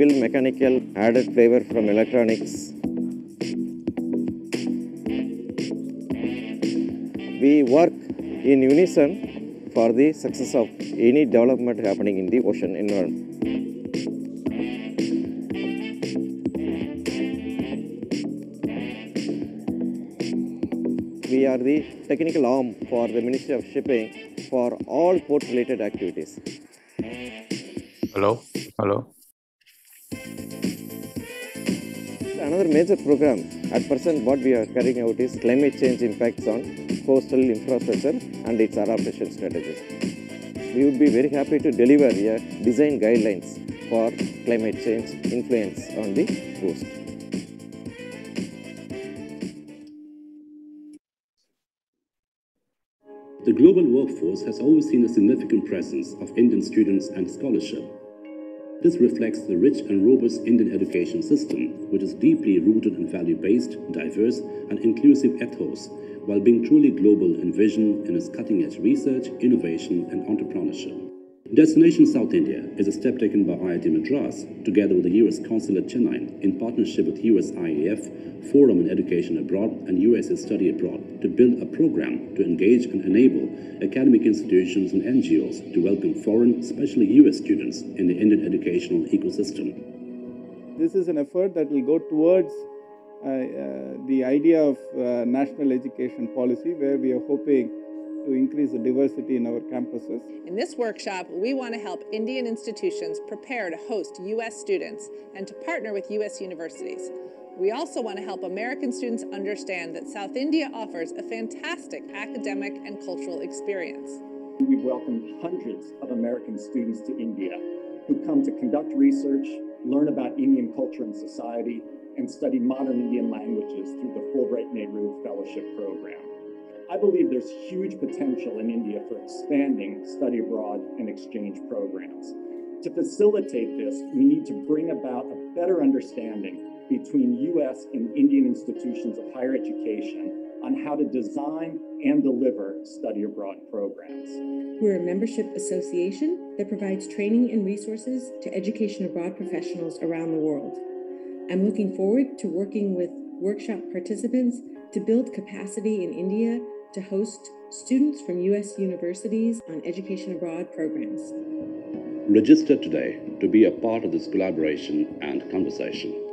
civil mechanical added flavor from electronics. We work in unison for the success of any development happening in the ocean environment. We are the technical arm for the Ministry of Shipping for all port related activities. Hello, hello. Another major program at present what we are carrying out is climate change impacts on coastal infrastructure and its adaptation strategies. We would be very happy to deliver a design guidelines for climate change influence on the coast. The global workforce has always seen a significant presence of Indian students and scholarship. This reflects the rich and robust Indian education system, which is deeply rooted in value based, diverse, and inclusive ethos, while being truly global in vision in its cutting edge research, innovation, and entrepreneurship. Destination South India is a step taken by IIT Madras together with the US Consulate Chennai in partnership with USIEF, Forum on Education Abroad, and USA Study Abroad to build a program to engage and enable academic institutions and NGOs to welcome foreign, especially US students in the Indian educational ecosystem. This is an effort that will go towards uh, uh, the idea of uh, national education policy, where we are hoping to increase the diversity in our campuses. In this workshop, we want to help Indian institutions prepare to host U.S. students and to partner with U.S. universities. We also want to help American students understand that South India offers a fantastic academic and cultural experience. We've welcomed hundreds of American students to India who come to conduct research, learn about Indian culture and society, and study modern Indian languages through the Fulbright Nehru Fellowship Program. I believe there's huge potential in India for expanding study abroad and exchange programs. To facilitate this, we need to bring about a better understanding between US and Indian institutions of higher education on how to design and deliver study abroad programs. We're a membership association that provides training and resources to education abroad professionals around the world. I'm looking forward to working with workshop participants to build capacity in India to host students from U.S. universities on education abroad programs. Register today to be a part of this collaboration and conversation.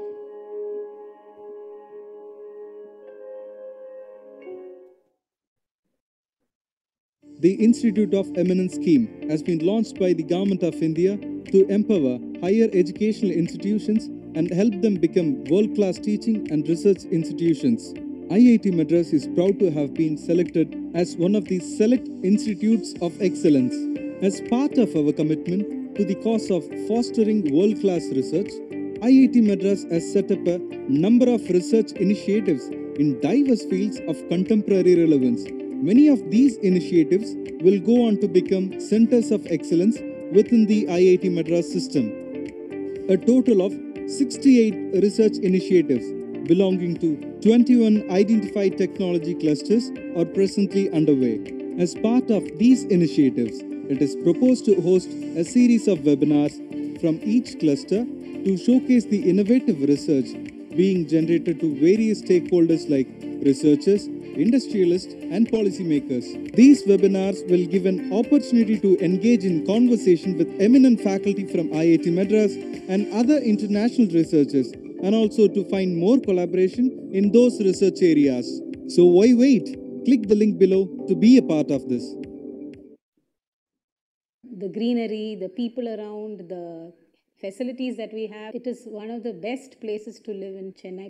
The Institute of Eminence scheme has been launched by the Government of India to empower higher educational institutions and help them become world class teaching and research institutions. IIT Madras is proud to have been selected as one of the select institutes of excellence. As part of our commitment to the cause of fostering world class research, IIT Madras has set up a number of research initiatives in diverse fields of contemporary relevance. Many of these initiatives will go on to become centers of excellence within the IIT Madras system. A total of 68 research initiatives belonging to 21 identified technology clusters are presently underway. As part of these initiatives, it is proposed to host a series of webinars from each cluster to showcase the innovative research being generated to various stakeholders like researchers, industrialists, and policymakers. These webinars will give an opportunity to engage in conversation with eminent faculty from IIT Madras and other international researchers and also to find more collaboration in those research areas. So why wait? Click the link below to be a part of this. The greenery, the people around, the facilities that we have, it is one of the best places to live in Chennai.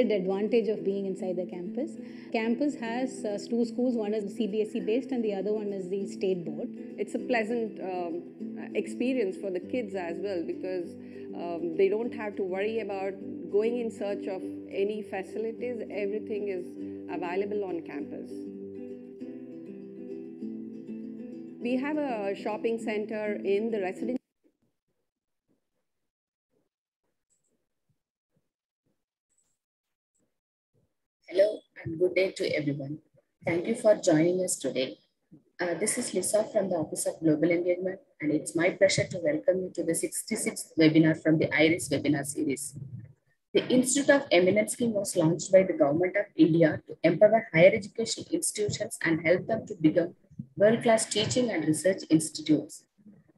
Added advantage of being inside the campus. Campus has uh, two schools, one is CBSE based and the other one is the state board. It's a pleasant um, experience for the kids as well because um, they don't have to worry about going in search of any facilities. Everything is available on campus. We have a shopping center in the residence. Hello and good day to everyone. Thank you for joining us today. Uh, this is Lisa from the Office of Global Engagement, and it's my pleasure to welcome you to the 66th webinar from the IRIS webinar series. The Institute of Eminence scheme was launched by the Government of India to empower higher education institutions and help them to become world-class teaching and research institutes.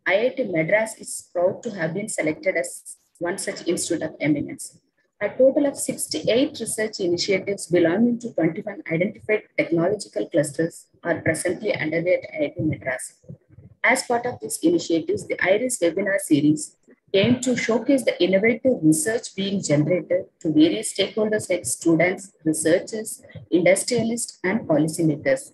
IIT Madras is proud to have been selected as one such Institute of Eminence. A total of 68 research initiatives belonging to 21 identified technological clusters are presently underway at IIT Madras. As part of these initiatives, the IRIS webinar series aim to showcase the innovative research being generated to various stakeholders like students, researchers, industrialists, and policymakers.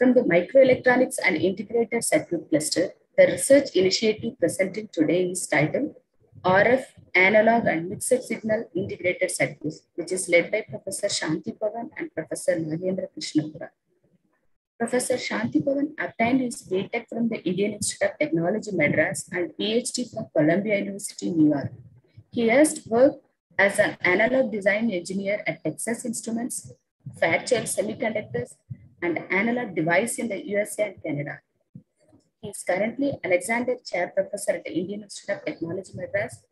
From the microelectronics and integrated circuit cluster, the research initiative presented today is titled RF Analog and Mixed Signal Integrated Circuits, which is led by Professor Shanti Pavan and Professor Nagendra Krishnapura. Professor Shanti Pavan obtained his BTech from the Indian Institute of Technology Madras and PhD from Columbia University, New York. He has worked as an analog design engineer at Texas Instruments, Fairchild Semiconductors, and analog device in the USA and Canada. He is currently Alexander Chair Professor at the Indian Institute of Technology Madras.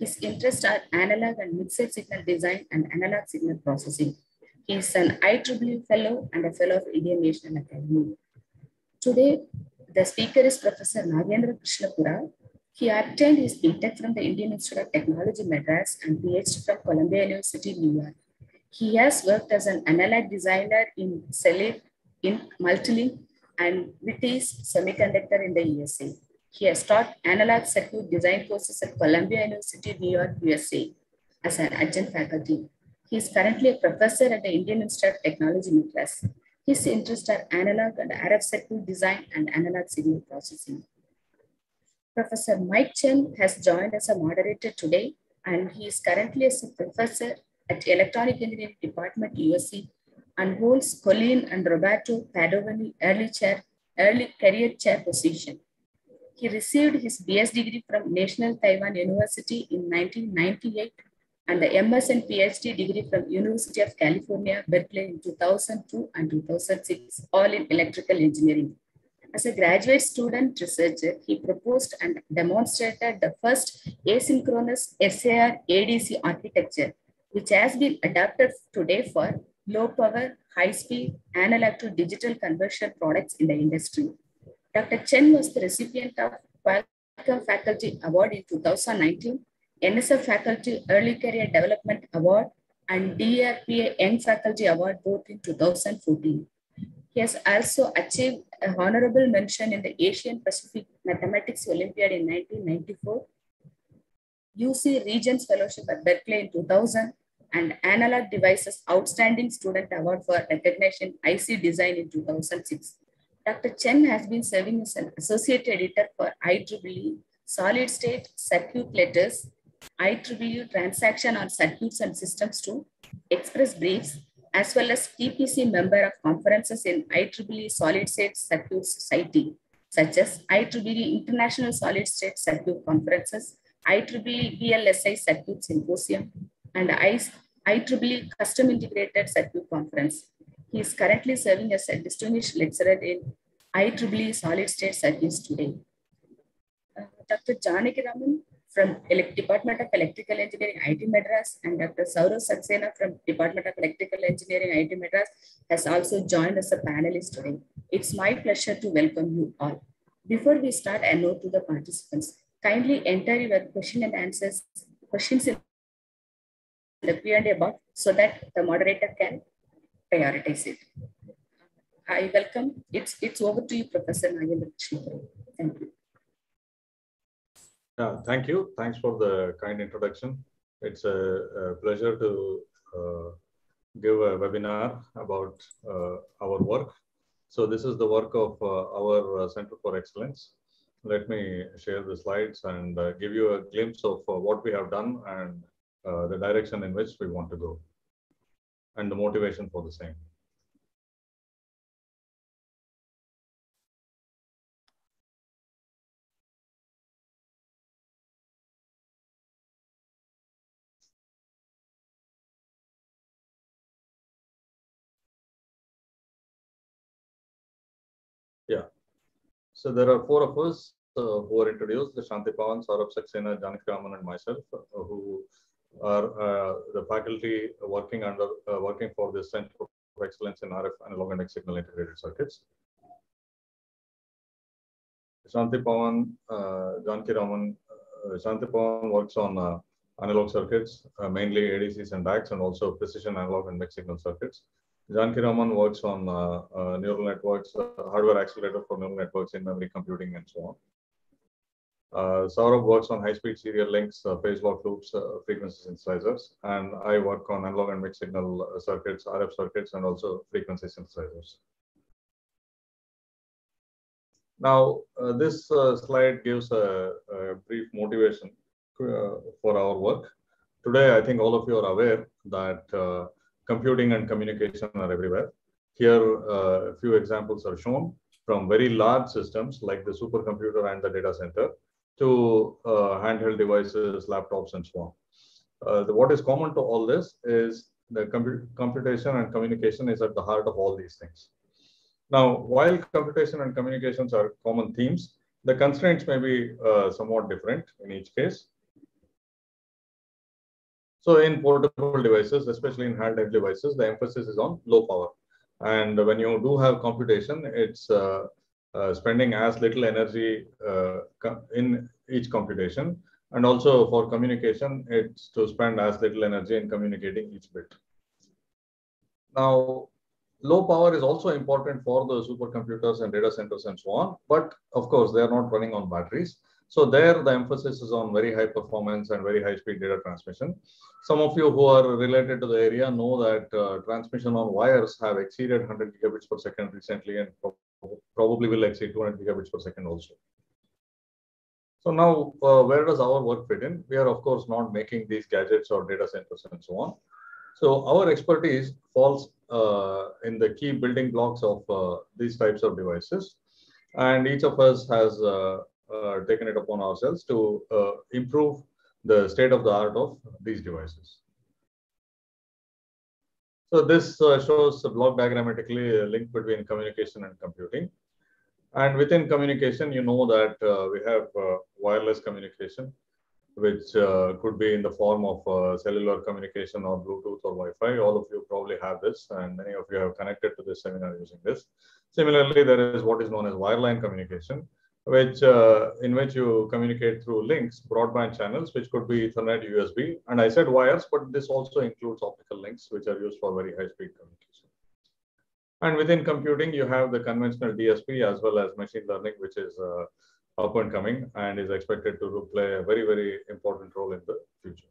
His interests are analog and mixed signal design and analog signal processing. He is an IEEE Fellow and a Fellow of Indian National Academy. Today, the speaker is Professor Nagendra Krishnapura. He obtained his BTech from the Indian Institute of Technology Madras and PhD from Columbia University, New York. He has worked as an analog designer in Celight, in Multilink, and Vitesse Semiconductor in the USA. He has taught analog circuit design courses at Columbia University, New York, USA as an adjunct faculty. He is currently a professor at the Indian Institute of Technology, Madras. His interests are analog and RF circuit design and analog signal processing. Professor Mike Chen has joined as a moderator today, and he is currently a professor at the Electronic Engineering Department, USC, and holds Colleen and Roberto Padovani Early Chair, Early Career Chair position. He received his BS degree from National Taiwan University in 1998 and the MS and PhD degree from University of California, Berkeley in 2002 and 2006, all in electrical engineering. As a graduate student researcher, he proposed and demonstrated the first asynchronous SAR ADC architecture, which has been adapted today for low power, high speed, analog to digital conversion products in the industry. Dr. Chen was the recipient of Qualcomm Faculty Award in 2019, NSF Faculty Early Career Development Award, and DARPA Young Faculty Award both in 2014. He has also achieved a honorable mention in the Asian Pacific Mathematics Olympiad in 1994, UC Regents Fellowship at Berkeley in 2000, and Analog Devices Outstanding Student Award for Recognition IC Design in 2006. Dr. Chen has been serving as an associate editor for IEEE Solid State Circuit Letters, IEEE Transaction on Circuits and Systems to Express Briefs, as well as TPC member of conferences in IEEE Solid State Circuit Society, such as IEEE International Solid State Circuit Conferences, IEEE VLSI Circuit Symposium, and IEEE Custom Integrated Circuit Conference. He is currently serving as a distinguished lecturer in IEEE Solid State Circuits today. Uh, Dr. Janaki Raman from Elect Department of Electrical Engineering, IT Madras, and Dr. Saurabh Saxena from Department of Electrical Engineering, IT Madras, has also joined as a panelist today. It's my pleasure to welcome you all. Before we start, a note to the participants. Kindly enter your question and answers, questions in the Q&A box so that the moderator can prioritize it. I welcome, it's, it's over to you, Professor Nagendra Thank you. Thank you. Thanks for the kind introduction. It's a, a pleasure to uh, give a webinar about uh, our work. So this is the work of uh, our Center for Excellence. Let me share the slides and give you a glimpse of what we have done and the direction in which we want to go and the motivation for the same. Yeah. So there are four of us uh, who are introduced, the Shanti Pavan, Saurabh Saxena, Janakiraman, and myself, uh, who are uh, the faculty working under uh, working for the Center of Excellence in RF Analog and Signal Integrated Circuits. Shanti Pavan, uh, Janaki Raman, uh, Shanti Pavan works on uh, analog circuits, uh, mainly ADCs and DACs, and also precision analog and mixed signal circuits. Janaki Raman works on uh, neural networks, hardware accelerator for neural networks in memory computing, and so on. Uh, Saurabh works on high-speed serial links, uh, phase lock loops, uh, frequency synthesizers, and I work on analog and mixed signal uh, circuits, RF circuits, and also frequency synthesizers. Now, uh, this uh, slide gives a, a brief motivation uh, for our work. Today, I think all of you are aware that computing and communication are everywhere. Here, a few examples are shown from very large systems like the supercomputer and the data center to uh, handheld devices, laptops, and so on. Uh, what is common to all this is the compu computation and communication is at the heart of all these things. Now, while computation and communications are common themes, the constraints may be uh, somewhat different in each case. So in portable devices, especially in handheld devices, the emphasis is on low power. And when you do have computation, it's uh, uh, spending as little energy uh, in each computation. And also for communication, it's to spend as little energy in communicating each bit. Now, low power is also important for the supercomputers and data centers and so on. But of course, they are not running on batteries. So there, the emphasis is on very high performance and very high speed data transmission. Some of you who are related to the area know that uh, transmission on wires have exceeded 100 gigabits per second recently and probably will exceed 200 gigabits per second also. So now, uh, where does our work fit in? We are, of course, not making these gadgets or data centers and so on. So our expertise falls uh, in the key building blocks of uh, these types of devices. And each of us has uh, uh, taken it upon ourselves to uh, improve the state of the art of these devices. So this uh, shows a block diagrammatically a link between communication and computing. And within communication, you know that uh, we have uh, wireless communication, which uh, could be in the form of uh, cellular communication or Bluetooth or Wi-Fi. All of you probably have this, and many of you have connected to this seminar using this. Similarly, there is what is known as wireline communication, which uh, in which you communicate through links, broadband channels, which could be Ethernet, USB, and I said wires, but this also includes optical links, which are used for very high-speed communication. And within computing, you have the conventional DSP as well as machine learning, which is uh, up and coming and is expected to play a very, very important role in the future.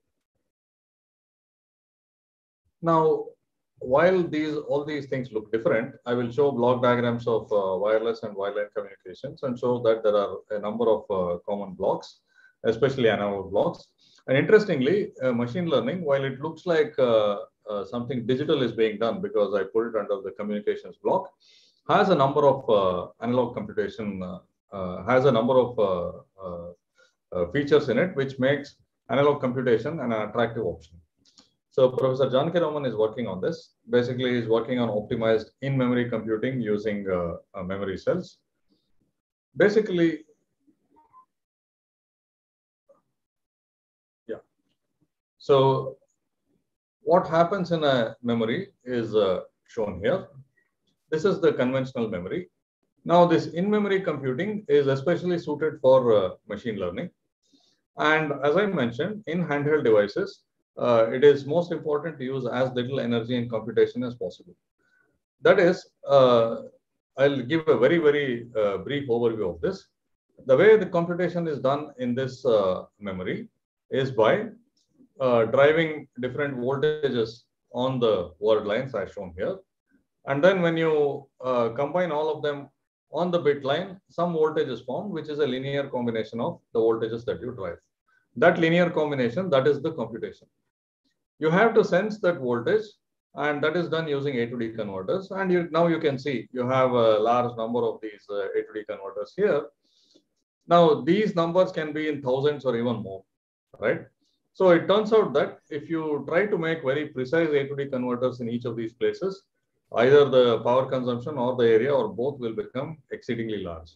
Now, while these all these things look different, I will show block diagrams of uh, wireless and wireline communications and show that there are a number of uh, common blocks, especially analog blocks. And interestingly, uh, machine learning, while it looks like uh, uh, something digital is being done because I put it under the communications block, has a number of uh, analog computation, has a number of features in it, which makes analog computation an attractive option. So Professor Janaki Raman is working on this. Basically, he's working on optimized in-memory computing using uh, uh, memory cells. Basically, yeah. So what happens in a memory is uh, shown here. This is the conventional memory. Now, this in-memory computing is especially suited for uh, machine learning. And as I mentioned, in handheld devices, uh, it is most important to use as little energy in computation as possible. That is, uh, I'll give a very, very uh, brief overview of this. The way the computation is done in this uh, memory is by uh, driving different voltages on the word lines as shown here. And then when you uh, combine all of them on the bit line, some voltage is formed, which is a linear combination of the voltages that you drive. That linear combination, that is the computation you have to sense that voltage and that is done using A to D converters. And you, now you can see you have a large number of these uh, A to D converters here. Now these numbers can be in thousands or even more, right? So it turns out that if you try to make very precise A to D converters in each of these places, either the power consumption or the area or both will become exceedingly large.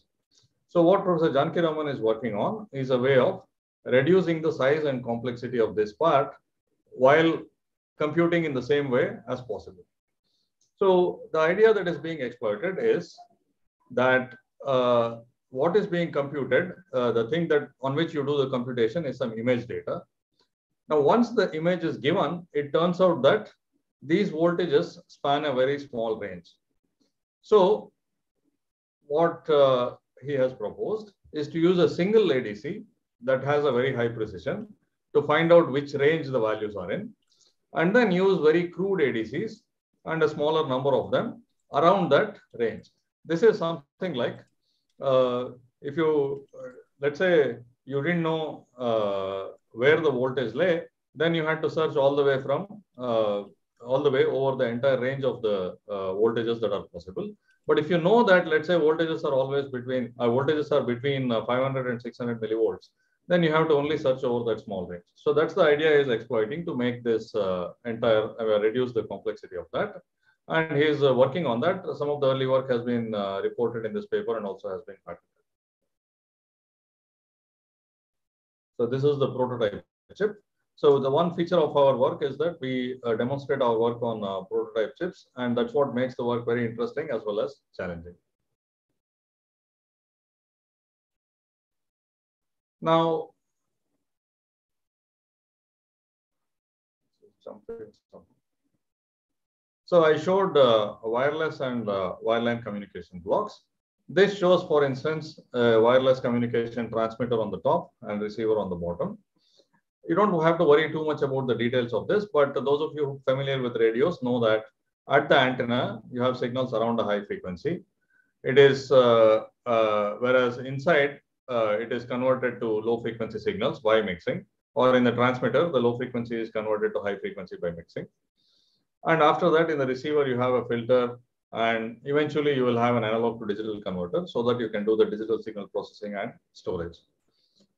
So what Professor Janki Raman is working on is a way of reducing the size and complexity of this part while computing in the same way as possible. So the idea that is being exploited is that uh, what is being computed, uh, the thing that on which you do the computation is some image data. Now, once the image is given, it turns out that these voltages span a very small range. So what uh, he has proposed is to use a single ADC that has a very high precision to find out which range the values are in, and then use very crude ADCs and a smaller number of them around that range. This is something like uh, if you, uh, let's say you didn't know uh, where the voltage lay, then you had to search all the way from uh, all the way over the entire range of the uh, voltages that are possible. But if you know that, let's say voltages are always between, uh, voltages are between 500 and 600 millivolts, then you have to only search over that small range. So that's the idea is exploiting to make this uh, entire, uh, reduce the complexity of that. And he's uh, working on that. Some of the early work has been reported in this paper and also has been patented. So this is the prototype chip. So the one feature of our work is that we uh, demonstrate our work on uh, prototype chips, and that's what makes the work very interesting as well as challenging. Now, so I showed uh, wireless and uh, wireline communication blocks. This shows, for instance, a wireless communication transmitter on the top and receiver on the bottom. You don't have to worry too much about the details of this, but those of you familiar with radios know that at the antenna, you have signals around a high frequency. It is, uh, uh, whereas inside, uh, it is converted to low frequency signals by mixing, or in the transmitter, the low frequency is converted to high frequency by mixing. And after that, in the receiver, you have a filter, and eventually you will have an analog to digital converter so that you can do the digital signal processing and storage.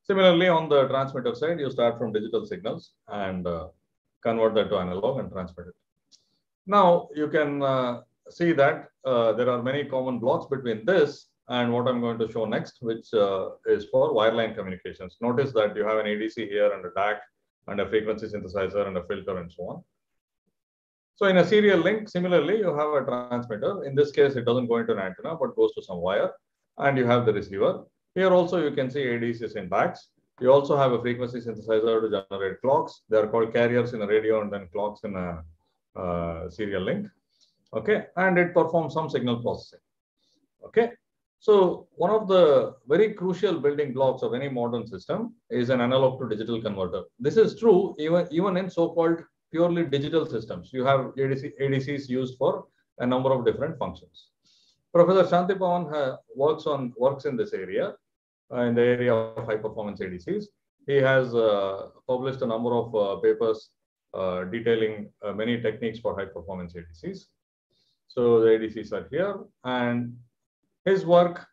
Similarly, on the transmitter side, you start from digital signals and uh, convert that to analog and transmit it. Now, you can uh, see that uh, there are many common blocks between this and what I'm going to show next, which uh, is for wireline communications. Notice that you have an ADC here and a DAC and a frequency synthesizer and a filter and so on. So in a serial link, similarly, you have a transmitter. In this case, it doesn't go into an antenna, but goes to some wire. And you have the receiver. Here also, you can see ADCs in DACs. You also have a frequency synthesizer to generate clocks. They are called carriers in a radio and then clocks in a uh, serial link. Okay, and it performs some signal processing. Okay, so one of the very crucial building blocks of any modern system is an analog to digital converter. This is true even, even in so-called purely digital systems. You have ADC, ADCs used for a number of different functions. Professor Shanti Pavan works on works in this area, uh, in the area of high performance ADCs. He has uh, published a number of uh, papers uh, detailing uh, many techniques for high performance ADCs. So the ADCs are here, and his work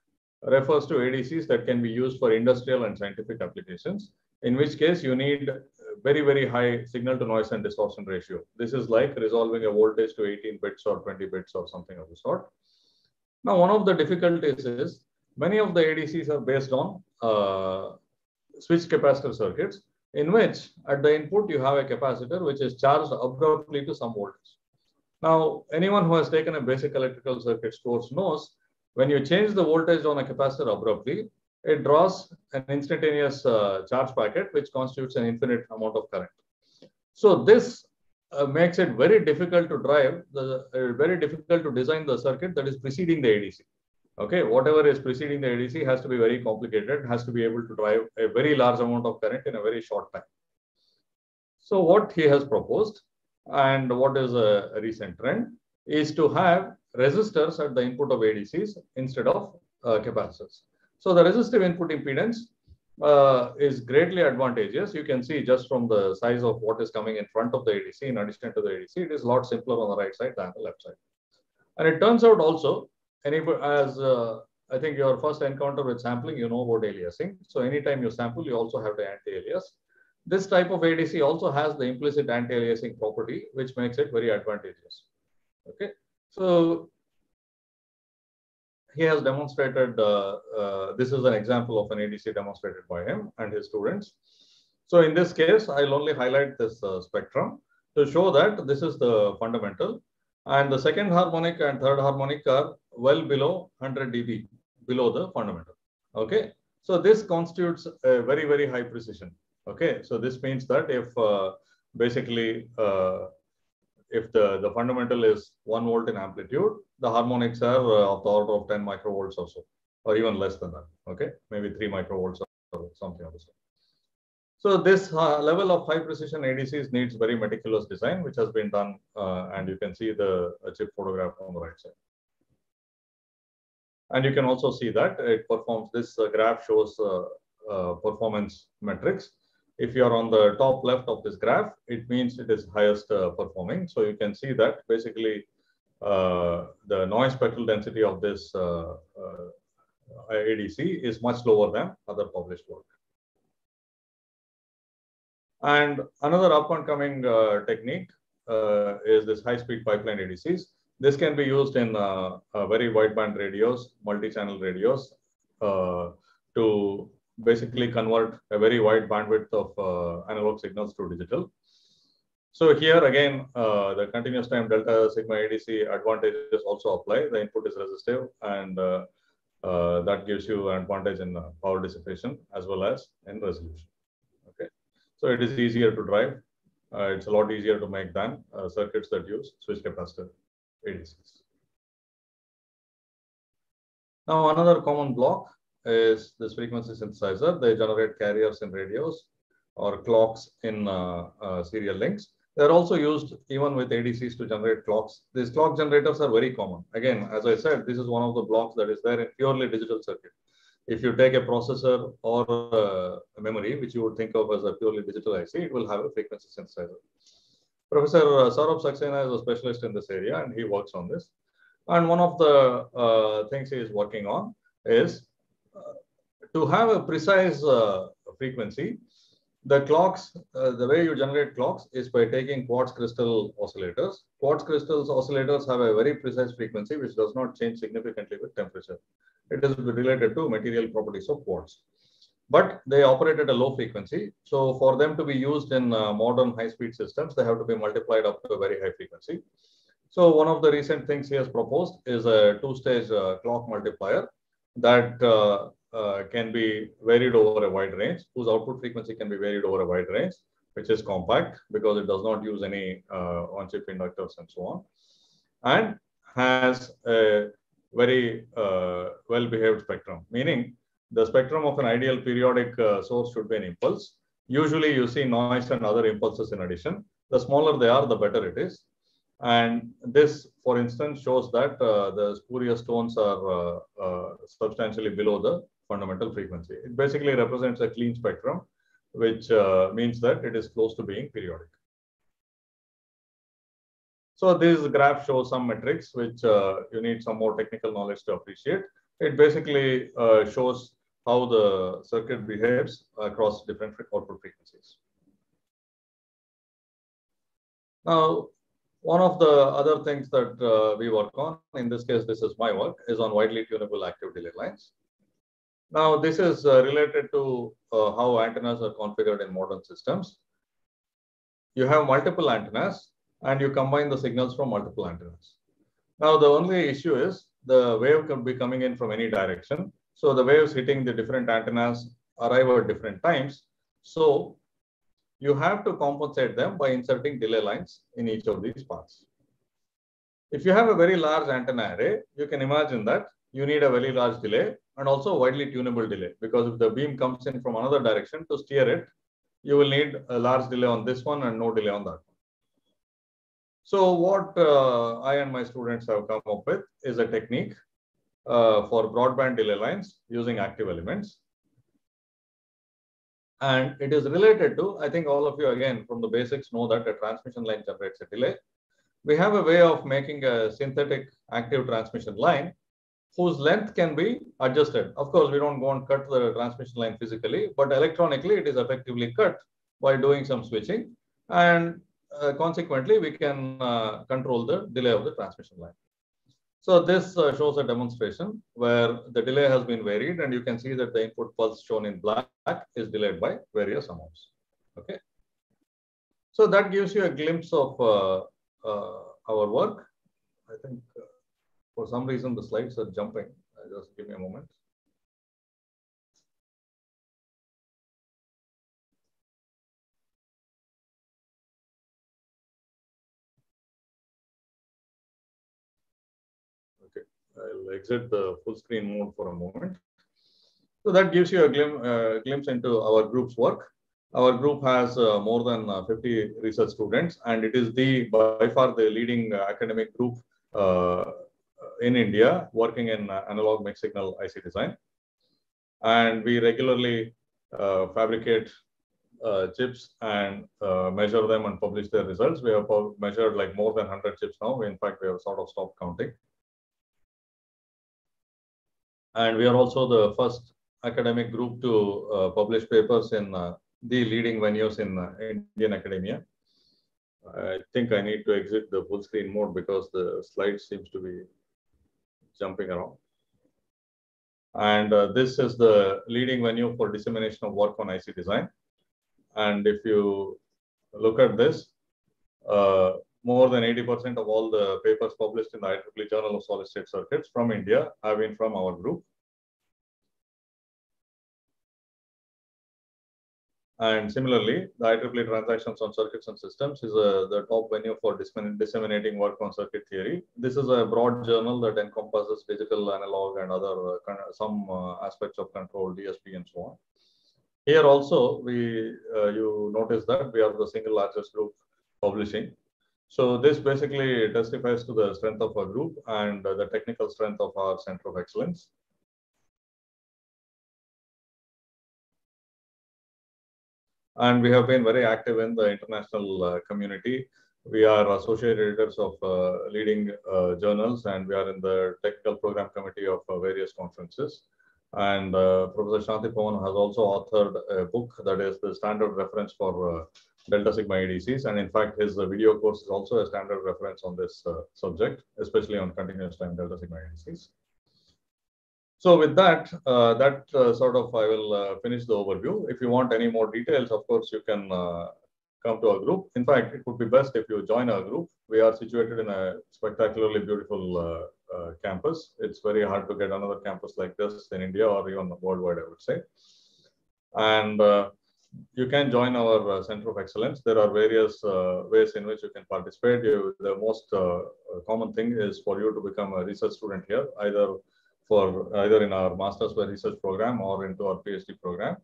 refers to ADCs that can be used for industrial and scientific applications, in which case you need very, very high signal to noise and distortion ratio. This is like resolving a voltage to 18 bits or 20 bits or something of the sort. Now, one of the difficulties is many of the ADCs are based on uh, switch capacitor circuits, in which at the input you have a capacitor which is charged abruptly to some voltage. Now, anyone who has taken a basic electrical circuits course knows when you change the voltage on a capacitor abruptly, it draws an instantaneous uh, charge packet, which constitutes an infinite amount of current. So this uh, makes it very difficult to drive, the, uh, very difficult to design the circuit that is preceding the ADC. Okay, whatever is preceding the ADC has to be very complicated, has to be able to drive a very large amount of current in a very short time. So what he has proposed and what is a recent trend is to have resistors at the input of ADCs instead of uh, capacitors. So the resistive input impedance uh, is greatly advantageous. You can see just from the size of what is coming in front of the ADC, in addition to the ADC, it is a lot simpler on the right side than the left side. And it turns out also, as uh, I think your first encounter with sampling, you know about aliasing. So anytime you sample, you also have the anti-alias. This type of ADC also has the implicit anti-aliasing property, which makes it very advantageous. Okay, so he has demonstrated, uh, uh, this is an example of an ADC demonstrated by him and his students. So in this case, I'll only highlight this uh, spectrum to show that this is the fundamental. And the second harmonic and third harmonic are well below 100 dB, below the fundamental. Okay. So this constitutes a very, very high precision. Okay. So this means that if uh, basically uh, if the, the fundamental is one volt in amplitude, the harmonics are uh, of the order of 10 microvolts or so, or even less than that. Okay, maybe three microvolts or something of the sort. So this uh, level of high precision ADCs needs very meticulous design, which has been done, uh, and you can see the chip photograph on the right side. And you can also see that it performs, this uh, graph shows uh, uh, performance metrics if you are on the top left of this graph, it means it is highest uh, performing. So you can see that basically uh, the noise spectral density of this uh, uh ADC is much lower than other published work. And another up and coming uh, technique uh, is this high speed pipeline ADCs. This can be used in very wideband radios, multi-channel radios to basically convert a very wide bandwidth of uh, analog signals to digital. So here again, uh, the continuous time delta sigma ADC advantages also apply. The input is resistive and uh, uh that gives you an advantage in uh, power dissipation as well as in resolution. Okay, so it is easier to drive. Uh, it's a lot easier to make than circuits that use switch capacitor ADCs. Now another common block is this frequency synthesizer. They generate carriers in radios or clocks in uh, uh, serial links. They're also used even with ADCs to generate clocks. These clock generators are very common. Again, as I said, this is one of the blocks that is there in purely digital circuit. If you take a processor or a memory, which you would think of as a purely digital IC, it will have a frequency synthesizer. Professor uh, Saurabh Saxena is a specialist in this area and he works on this. And one of the uh, things he is working on is to have a precise uh, frequency, the clocks, uh, the way you generate clocks is by taking quartz crystal oscillators. Quartz crystals oscillators have a very precise frequency which does not change significantly with temperature. It is related to material properties of quartz. But they operate at a low frequency. So for them to be used in uh, modern high-speed systems, they have to be multiplied up to a very high frequency. So one of the recent things he has proposed is a two-stage uh, clock multiplier that uh, can be varied over a wide range, whose output frequency can be varied over a wide range, which is compact because it does not use any uh, on-chip inductors and so on, and has a very uh, well-behaved spectrum, meaning the spectrum of an ideal periodic uh, source should be an impulse. Usually you see noise and other impulses in addition. The smaller they are, the better it is. And this, for instance, shows that uh, the spurious tones are substantially below the fundamental frequency. It basically represents a clean spectrum, which uh, means that it is close to being periodic. So this graph shows some metrics which uh, you need some more technical knowledge to appreciate. It basically uh, shows how the circuit behaves across different output frequencies. Now, one of the other things that uh, we work on, in this case, this is my work, is on widely tunable active delay lines. Now, this is uh, related to uh, how antennas are configured in modern systems. You have multiple antennas and you combine the signals from multiple antennas. Now, the only issue is the wave can be coming in from any direction. So the waves hitting the different antennas arrive at different times. So you have to compensate them by inserting delay lines in each of these paths. If you have a very large antenna array, you can imagine that you need a very large delay and also widely tunable delay because if the beam comes in from another direction to steer it, you will need a large delay on this one and no delay on that one. So what uh, I and my students have come up with is a technique uh, for broadband delay lines using active elements. And it is related to, I think all of you again from the basics know that a transmission line generates a delay. We have a way of making a synthetic active transmission line whose length can be adjusted. Of course, we don't go and cut the transmission line physically, but electronically it is effectively cut by doing some switching. And uh, consequently, we can uh, control the delay of the transmission line. So this uh, shows a demonstration where the delay has been varied and you can see that the input pulse shown in black is delayed by various amounts. Okay. So that gives you a glimpse of uh, uh, our work. I think for some reason the slides are jumping. just give me a moment. Okay, I'll exit the full screen mode for a moment. So that gives you a glim uh, glimpse into our group's work. Our group has uh, more than uh, 50 research students, and it is the by far the leading uh, academic group uh, in India working in uh, analog mixed signal IC design. And we regularly fabricate chips and measure them and publish their results. We have measured like more than 100 chips now. In fact, we have sort of stopped counting. And we are also the first academic group to uh, publish papers in uh, the leading venues in uh, Indian academia. I think I need to exit the full screen mode because the slide seems to be jumping around. And uh, this is the leading venue for dissemination of work on IC design. And if you look at this, uh, more than 80% of all the papers published in the IEEE Journal of Solid State Circuits from India have been from our group. And similarly, the IEEE Transactions on Circuits and Systems is uh, the top venue for disseminating work on circuit theory. This is a broad journal that encompasses digital, analog, and other uh, some uh, aspects of control, DSP, and so on. Here also, we uh, you notice that we are the single largest group publishing so this basically testifies to the strength of our group and the technical strength of our Center of Excellence. And we have been very active in the international uh, community. We are associate editors of uh, leading uh, journals and we are in the technical program committee of various conferences. And uh, Professor Shanti Pavan has also authored a book that is the standard reference for uh, Delta Sigma ADCs. And in fact, his uh, video course is also a standard reference on this subject, especially on continuous time Delta Sigma ADCs. So with that, uh, that uh, sort of I will uh, finish the overview. If you want any more details, of course, you can uh, come to our group. In fact, it would be best if you join our group. We are situated in a spectacularly beautiful campus. It's very hard to get another campus like this in India or even worldwide, I would say. And you can join our uh, Center of Excellence. There are various uh, ways in which you can participate. You, the most uh, common thing is for you to become a research student here, either for either in our Masters Research program or into our PhD program.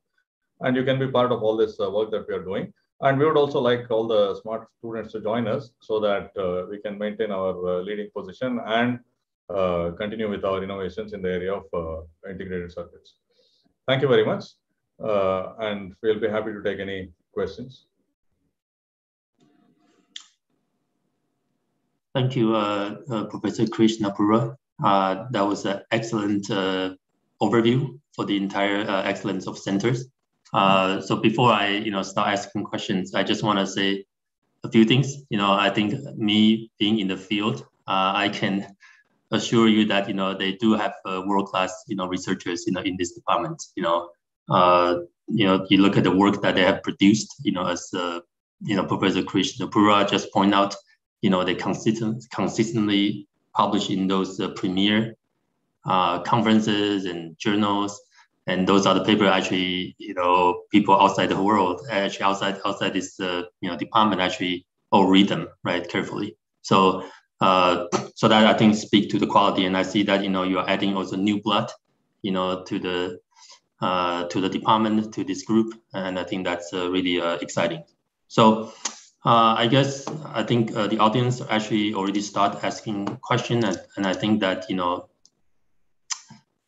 And you can be part of all this uh, work that we are doing. And we would also like all the smart students to join us so that uh, we can maintain our uh, leading position and continue with our innovations in the area of integrated circuits. Thank you very much uh, and we'll be happy to take any questions. Thank you, uh, uh, Professor Krishnapura. Uh, that was an excellent uh, overview for the entire uh, excellence of centers. so before I, you know, start asking questions, I just want to say a few things. You know, I think me being in the field, I can assure you that you know they do have world-class, you know, researchers, you know, in this department. You know, uh, you know, you look at the work that they have produced, you know, as uh, you know, Professor Krishnapura just point out, you know, they consistent, consistently publish in those uh, premier uh, conferences and journals. And those are the papers actually, you know, people outside the world, actually outside outside this, uh, you know, department actually all read them right carefully. So, uh, so that I think speak to the quality. And I see that you know you are adding also new blood, you know, to the uh, to the department, to this group, and I think that's uh, really exciting. So uh, I guess I think uh, the audience actually already start asking questions, and, and I think that you know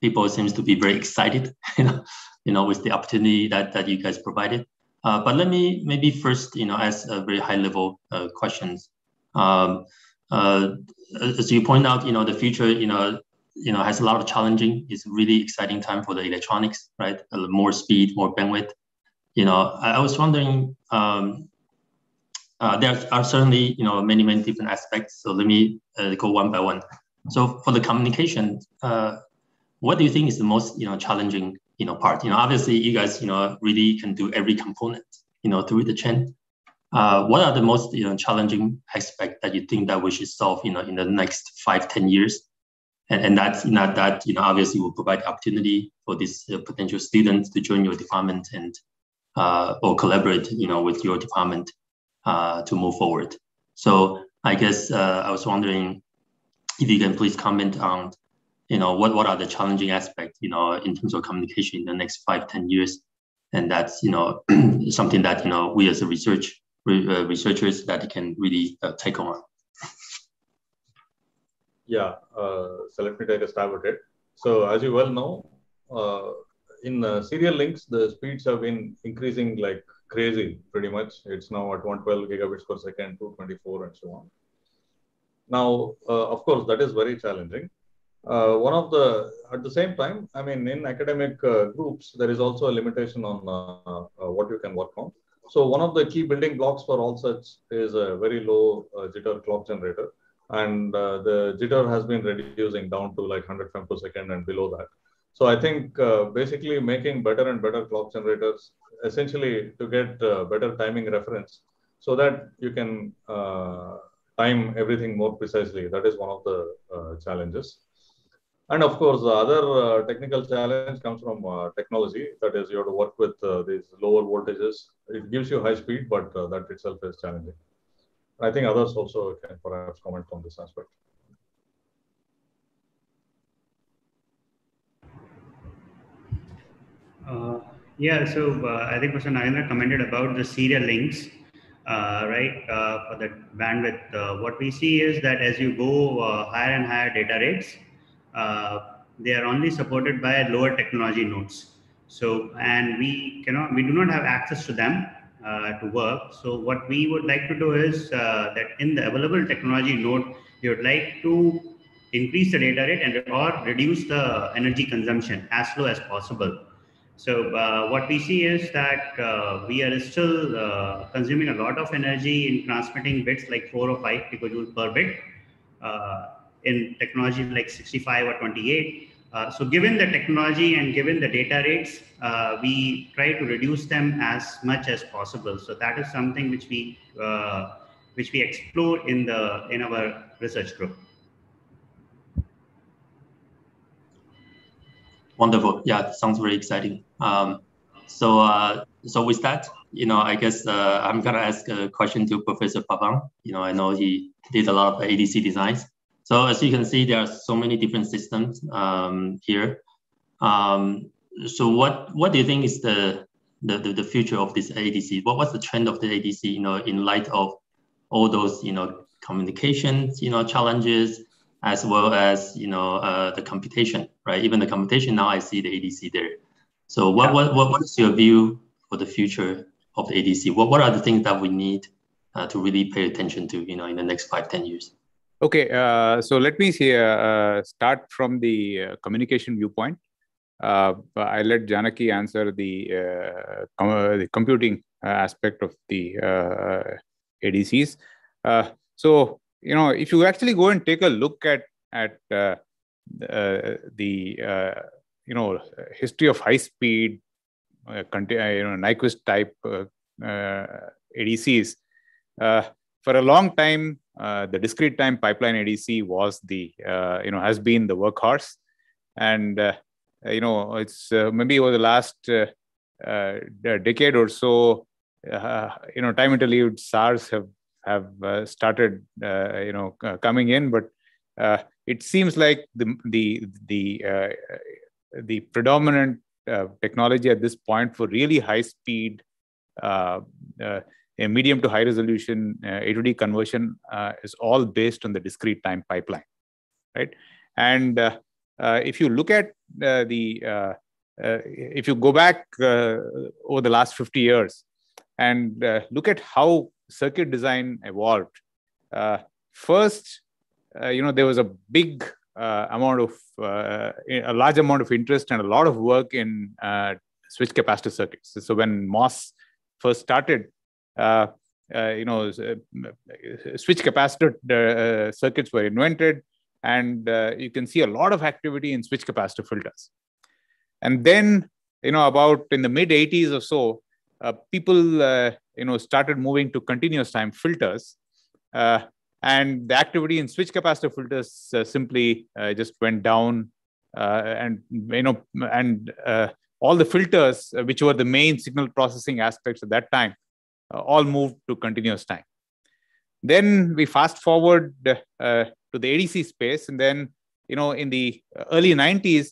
people seems to be very excited, you know, you know, with the opportunity that that you guys provided. but let me maybe first, you know, ask a very high level questions. Um, as you point out, you know, the future, you know, you know has a lot of challenging. It's really exciting time for the electronics, right? More speed, more bandwidth. You know, I, I was wondering. Um, uh, there are certainly you know many many different aspects. So let me uh, go one by one. So for the communication, uh, what do you think is the most you know challenging you know part? You know, obviously you guys you know really can do every component you know through the chain. Uh, what are the most you know challenging aspect that you think that we should solve you know in the next five ten years? And, and that's not that you know obviously will provide opportunity for these uh, potential students to join your department and uh, or collaborate you know with your department uh, to move forward. So I guess uh, I was wondering if you can please comment on you know what, what are the challenging aspects you know in terms of communication in the next five ten years? And that's you know something that you know we as a research uh, researchers that can really uh, take on. Yeah uh, so let me take a stab at it. So as you well know uh, in serial links the speeds have been increasing like crazy pretty much. It's now at 112 gigabits per second 224 and so on. Now uh, of course that is very challenging. Uh, one of the at the same time i mean in academic uh, groups there is also a limitation on uh, uh, what you can work on. So one of the key building blocks for all such is a very low uh, jitter clock generator. And the jitter has been reducing down to like 100 femtoseconds and below that so i think basically making better and better clock generators essentially to get better timing reference so that you can time everything more precisely that is one of the challenges and of course, the other uh, technical challenge comes from uh, technology. That is, you have to work with uh, these lower voltages. It gives you high speed, but uh, that itself is challenging. I think others also can perhaps comment on this aspect. Uh, yeah, so uh, I think Mr. Nagendra commented about the serial links, right, for the bandwidth. what we see is that as you go higher and higher data rates, uh, they are only supported by lower technology nodes. So, and we cannot, we do not have access to them uh, to work. So what we would like to do is uh, that in the available technology node, we would like to increase the data rate and or reduce the energy consumption as low as possible. So uh, what we see is that uh, we are still uh, consuming a lot of energy in transmitting bits like four or five picojoules per bit in technology like 65 or 28. Uh, so given the technology and given the data rates, uh, we try to reduce them as much as possible. So that is something which we uh, which we explore in the in our research group. Wonderful. Yeah, sounds very exciting. Um, so uh, so with that, you know, I guess uh, I'm gonna ask a question to Professor Pavan. You know, I know he did a lot of ADC designs. So as you can see, there are so many different systems um, here. Um, so what what do you think is the, the, the future of this ADC? What was the trend of the ADC? You know, in light of all those you know communications you know challenges as well as you know uh, the computation, right? Even the computation now, I see the ADC there. So what what what, what is your view for the future of the ADC? What what are the things that we need uh, to really pay attention to, you know, in the next five ten years? Okay, uh, so let me see, uh, start from the uh, communication viewpoint. Uh, I let Janaki answer the, uh, com the computing aspect of the ADCs. so, you know, if you actually go and take a look at at the you know history of high speed, you know Nyquist type ADCs, for a long time uh, the discrete time pipeline ADC was the uh, you know has been the workhorse, and uh, you know it's uh, maybe over the last uh, decade or so, you know time interleaved SARs have have uh, started uh, you know coming in, but uh, it seems like the the the the predominant technology at this point for really high speed medium to high resolution uh, A to D conversion uh, is all based on the discrete time pipeline, right? And uh, if you look at the, if you go back over the last 50 years and look at how circuit design evolved, first, you know, there was a big uh, amount of uh, a large amount of interest and a lot of work in uh, switch capacitor circuits. So when MOS first started, uh, uh, you know, uh, switch capacitor circuits were invented. and uh, you can see a lot of activity in switch capacitor filters. And then, you know, about in the mid 80s or so, uh, people, uh, you know, started moving to continuous time filters. Uh, and the activity in switch capacitor filters uh, simply uh, just went down. and, you know, and all the filters, which were the main signal processing aspects at that time, all moved to continuous time. Then we fast forward to the ADC space. And then, you know, in the early 90s,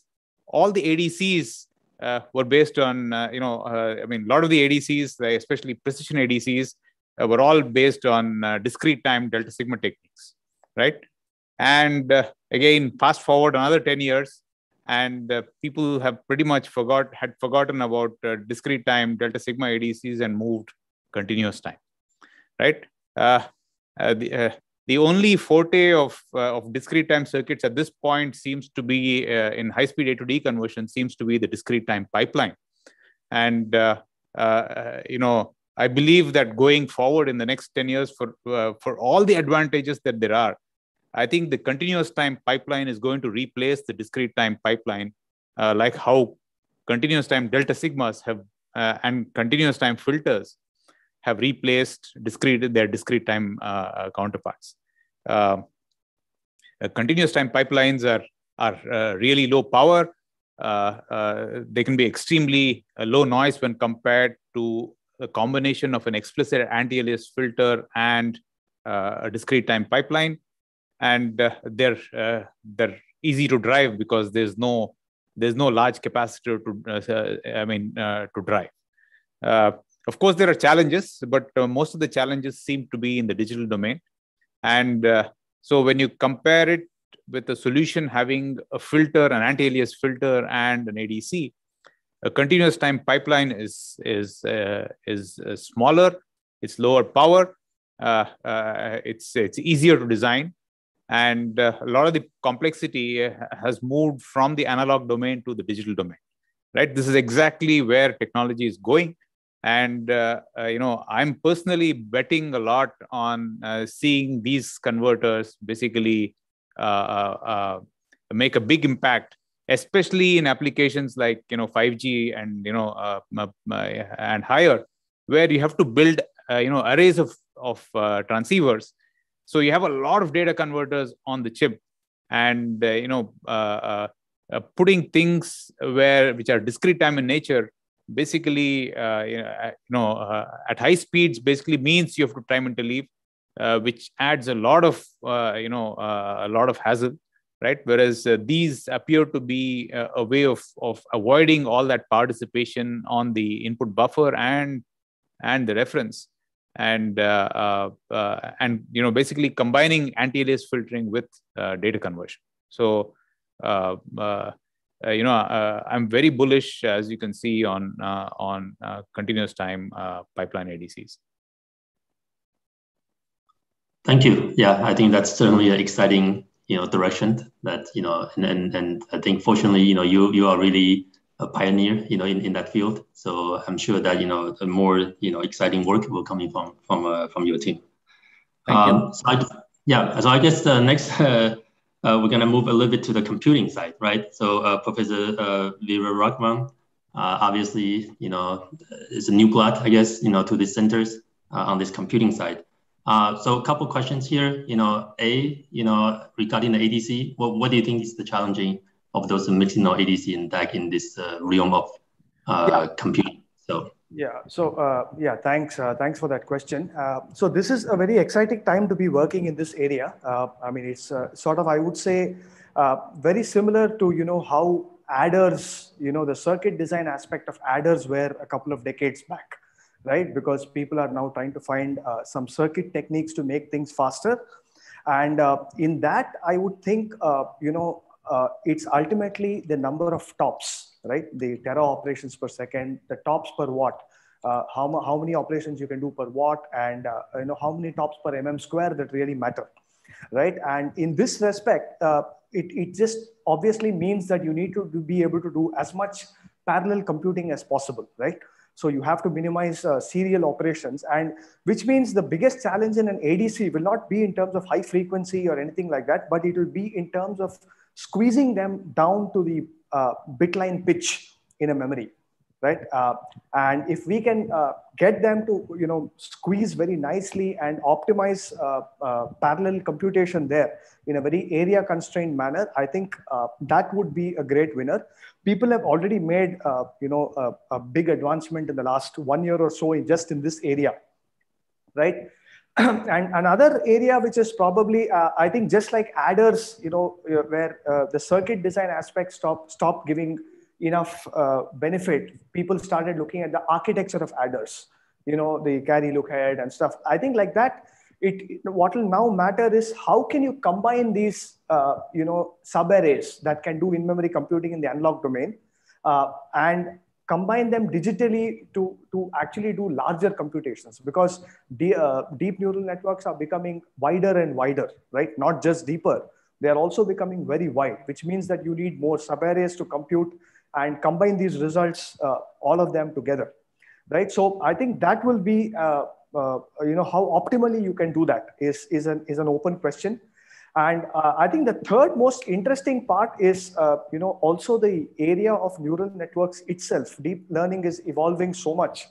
all the ADCs uh, were based on, uh, you know, uh, I mean, a lot of the ADCs, especially precision ADCs, uh, were all based on uh, discrete time delta sigma techniques, right? And uh, again, fast forward another 10 years, and people have pretty much forgot had forgotten about discrete time delta sigma ADCs and moved continuous time, right? the, the only forte of, uh, of discrete time circuits at this point seems to be uh, in high speed A to D conversion seems to be the discrete time pipeline. And, uh, uh you know, I believe that going forward in the next 10 years for, uh, for all the advantages that there are, I think the continuous time pipeline is going to replace the discrete time pipeline, uh, like how continuous time delta sigmas have and continuous time filters have replaced discrete their discrete time uh, counterparts. Uh, uh, continuous time pipelines are are uh, really low power. they can be extremely low noise when compared to a combination of an explicit anti-alias filter and a discrete time pipeline, and they're they're easy to drive because there's no there's no large capacitor to uh, i mean uh, to drive uh, of course, there are challenges, but uh, most of the challenges seem to be in the digital domain. And uh, so when you compare it with a solution having a filter, an anti-alias filter, and an ADC, a continuous time pipeline is is uh, is uh, smaller, it's lower power, uh, uh, it's it's easier to design, and a lot of the complexity has moved from the analog domain to the digital domain. Right, this is exactly where technology is going and uh, uh, you know i'm personally betting a lot on uh, seeing these converters basically uh, uh, uh, make a big impact especially in applications like you know 5g and you know and higher where you have to build you know arrays of of transceivers. So you have a lot of data converters on the chip. And you know putting things where which are discrete time in nature basically uh, you know uh, at high speeds basically means you have to time interleave uh, which adds a lot of uh, you know uh, a lot of hassle right? Whereas uh, these appear to be a way of of avoiding all that participation on the input buffer and and the reference. And and you know basically combining anti-alias filtering with data conversion. So uh, you know, uh, I'm very bullish, as you can see, on uh, on continuous time pipeline ADCs. Thank you. Yeah, I think that's certainly an exciting you know direction that you know and and, and I think fortunately you know you you are really a pioneer you know in, in that field so I'm sure that you know more you know exciting work will come in from from uh, from your team. Thank um, you. So I, yeah, so I guess the next uh, uh, we're going to move a little bit to the computing side, right? So uh, Professor uh, Veeraraghavan, uh, obviously, you know, is a new blood, I guess, you know, to the centers uh, on this computing side. Uh, so a couple questions here, you know, A, you know, regarding the ADC, what, what do you think is the challenging of those mixing of ADC and DAC in this realm of yeah. computing? Yeah. So uh, yeah, thanks. Uh, thanks for that question. Uh, so this is a very exciting time to be working in this area. Uh, I mean, it's uh, sort of I would say uh, very similar to you know how adders, you know, the circuit design aspect of adders were a couple of decades back, right? Because people are now trying to find some circuit techniques to make things faster, and in that I would think you know it's ultimately the number of tops right? The tera operations per second, the tops per watt, uh, how, how many operations you can do per watt, and uh, you know how many tops per mm square that really matter, right? And in this respect, uh, it, it just obviously means that you need to be able to do as much parallel computing as possible, right? So you have to minimize uh, serial operations, and which means the biggest challenge in an ADC will not be in terms of high frequency or anything like that, but it will be in terms of squeezing them down to the uh, bitline pitch in a memory right? Uh, and if we can uh, get them to, you know, squeeze very nicely and optimize uh, uh parallel computation there in a very area constrained manner, I think uh, that would be a great winner. People have already made, you know, a, a, big advancement in the last one year or so in just in this area, right? and another area which is probably, I think, just like adders, you know, where the circuit design aspect stop stop giving enough uh, benefit, people started looking at the architecture of adders, you know, the carry look ahead and stuff. I think like that, it, what will now matter is how can you combine these, uh, you know, sub arrays that can do in-memory computing in the analog domain uh, and combine them digitally to, to actually do larger computations because the, uh, deep neural networks are becoming wider and wider, right? Not just deeper. They are also becoming very wide, which means that you need more subarrays to compute and combine these results, uh, all of them together, right? So I think that will be, uh, uh, you know, how optimally you can do that is, is, an, is an open question. And uh, I think the third most interesting part is, uh, you know, also the area of neural networks itself. Deep learning is evolving so much,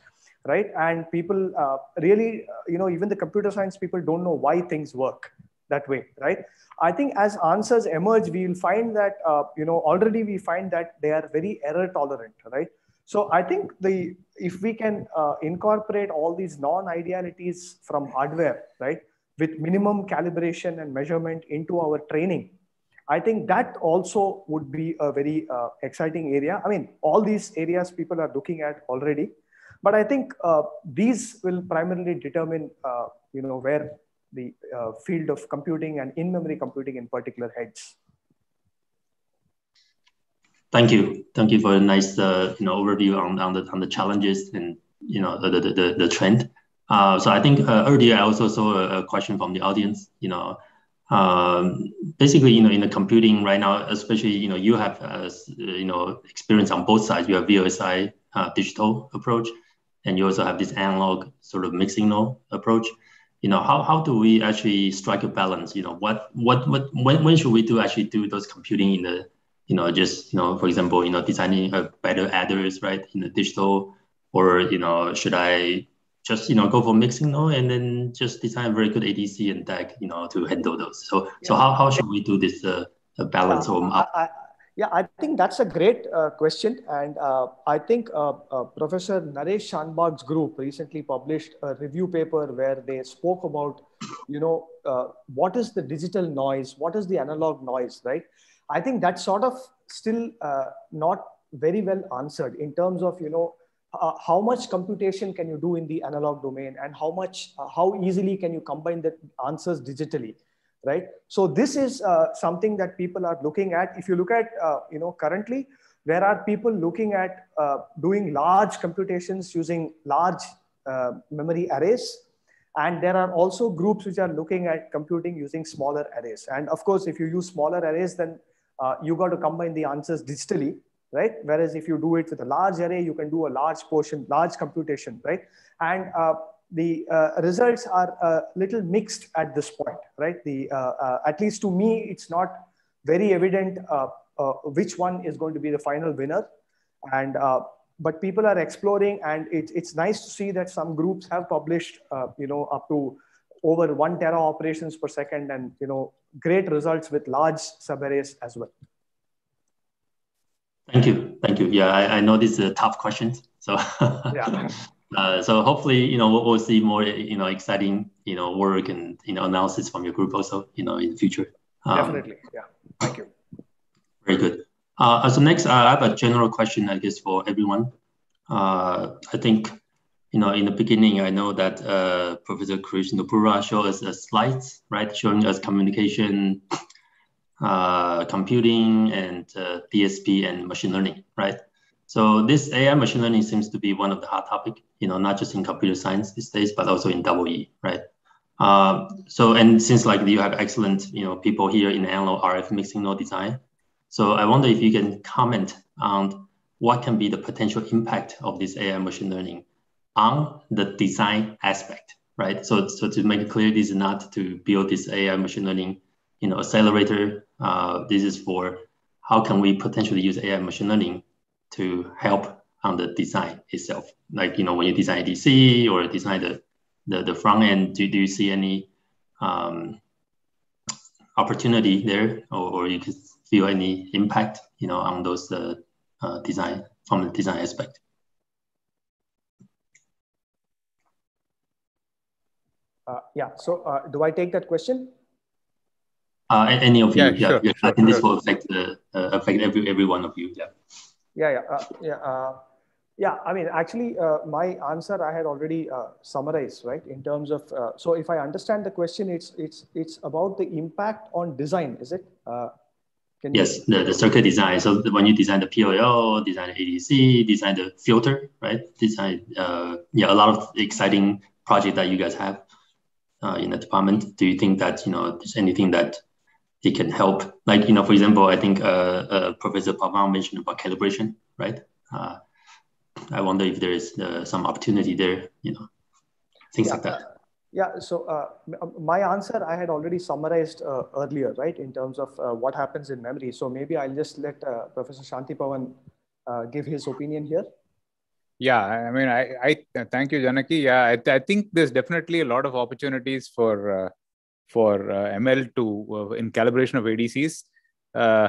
right? And people uh, really, you know, even the computer science people don't know why things work that way, right? I think as answers emerge, we will find that, uh, you know, already we find that they are very error tolerant, right? So I think the if we can uh, incorporate all these non-idealities from hardware, right, with minimum calibration and measurement into our training, I think that also would be a very uh, exciting area. I mean, all these areas people are looking at already, but I think uh, these will primarily determine, uh, you know, where the uh, field of computing and in-memory computing in particular heads. Thank you. Thank you for a nice uh, you know, overview on, on, the, on the challenges and you know, the, the, the, the trend. Uh, so I think uh, earlier I also saw a, a, question from the audience, you know, um, basically, you know, in the computing right now, especially, you know, you have, uh, you know, experience on both sides. You have VLSI uh, digital approach, and you also have this analog sort of mixing node approach you know how, how do we actually strike a balance you know what what what when, when should we do actually do those computing in the you know just you know for example you know designing a better adders right in the digital or you know should i just you know go for mixing node and then just design a very good adc and DAC you know to handle those so yeah. so how, how should we do this uh, balance yeah, or I, yeah, I think that's a great uh, question. And uh, I think uh, uh Professor Naresh Shanbhag's group recently published a review paper where they spoke about, you know, uh, what is the digital noise? What is the analog noise, right? I think that's sort of still uh, not very well answered in terms of, you know, how much computation can you do in the analog domain and how much, how easily can you combine the answers digitally? right? So this is uh, something that people are looking at. If you look at, uh, you know, currently, there are people looking at uh, doing large computations using large uh, memory arrays. And there are also groups which are looking at computing using smaller arrays. And of course, if you use smaller arrays, then uh, you got to combine the answers digitally, right? Whereas if you do it with a large array, you can do a large portion, large computation, right? And uh, the uh, results are a little mixed at this point, right? The, uh, uh, at least to me, it's not very evident uh, uh, which one is going to be the final winner. And, uh, but people are exploring and it, it's nice to see that some groups have published, you know, up to over one tera operations per second and, you know, great results with large subarrays as well. Thank you. Thank you. Yeah, I, I know this is a tough question. So yeah. Uh, so hopefully, you know, we'll, we'll, see more, you know, exciting, you know, work and you know analysis from your group also, you know, in the future. Um, Definitely, yeah. Thank you. Very good. Uh, so next, I have a general question, I guess, for everyone. Uh, I think, you know, in the beginning, I know that uh, Professor Krishnapura showed us a slide, right, showing us communication, uh, computing, and uh, DSP and machine learning, right? So this AI machine learning seems to be one of the hot topic, you know, not just in computer science these days, but also in double E, right? Uh, so, and since like you have excellent, you know, people here in analog RF mixing node design, so I wonder if you can comment on what can be the potential impact of this AI machine learning on the design aspect, right? So, so to make it clear, this is not to build this AI machine learning, you know, accelerator. Uh, this is for how can we potentially use AI machine learning to help on the design itself. Like, you know, when you design ADC or design the, the, the front end, do, do you see any um, opportunity there or, or you could feel any impact, you know, on those uh, uh, design from the design aspect? Uh, yeah. So uh, do I take that question? Uh, any of you? Yeah, Yeah, sure, yeah. sure, I think this will affect uh, uh, affect every every one of you. Yeah. Yeah, yeah, uh, yeah, uh, yeah. I mean, actually, uh, my answer I had already uh, summarized, right? In terms of, uh, so if I understand the question, it's it's it's about the impact on design, is it? Uh, can you- Yes, the, the circuit design. So when you design the PLL, design the ADC, design the filter, right? Design, uh, yeah, a lot of exciting project that you guys have uh, in the department. Do you think that you know there's anything that it can help? Like you know, for example, I think uh, uh, Professor Pavan mentioned about calibration, right? Uh, I wonder if there is uh, some opportunity there, you know, things Yeah, like that. Yeah, so uh, my answer I had already summarized uh, earlier, right, in terms of uh, what happens in memory. So maybe I'll just let uh, Professor Shanti Pavan uh, give his opinion here. Yeah, I mean, I, I thank you, Janaki. Yeah, I, I think there's definitely a lot of opportunities for uh, for uh, ML to uh, in calibration of ADCs, uh,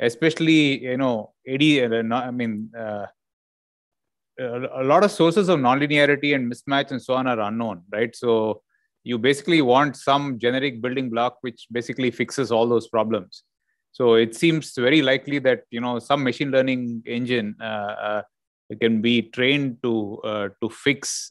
especially you know AD. I mean, a a lot of sources of nonlinearity and mismatch and so on are unknown, right? So you basically want some generic building block which basically fixes all those problems. So it seems very likely that you know some machine learning engine uh, uh, can be trained to uh, to fix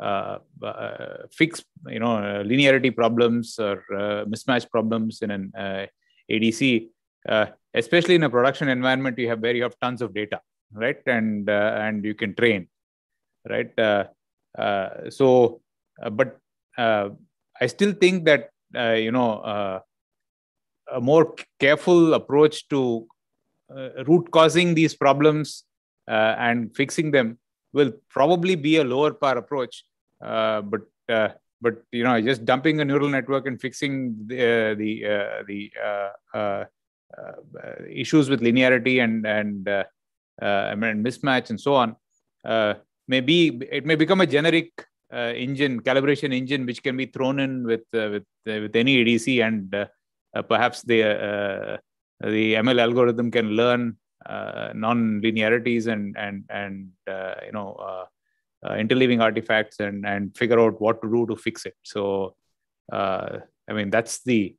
uh, uh, fix you know uh, linearity problems or uh, mismatch problems in an uh, ADC, uh, especially in a production environment you have where you have tons of data, right? And uh, and you can train, right? So, but I still think that you know a more careful approach to root causing these problems and fixing them will probably be a lower power approach. Uh, but uh, but you know, just dumping a neural network and fixing the uh, the uh, the uh, issues with linearity and and uh, mismatch and so on, uh, maybe it may become a generic engine calibration engine which can be thrown in with with with any ADC and perhaps the the ML algorithm can learn uh, non-linearities and and and uh, you know uh, uh, interleaving artifacts and and figure out what to do to fix it. So I mean that's the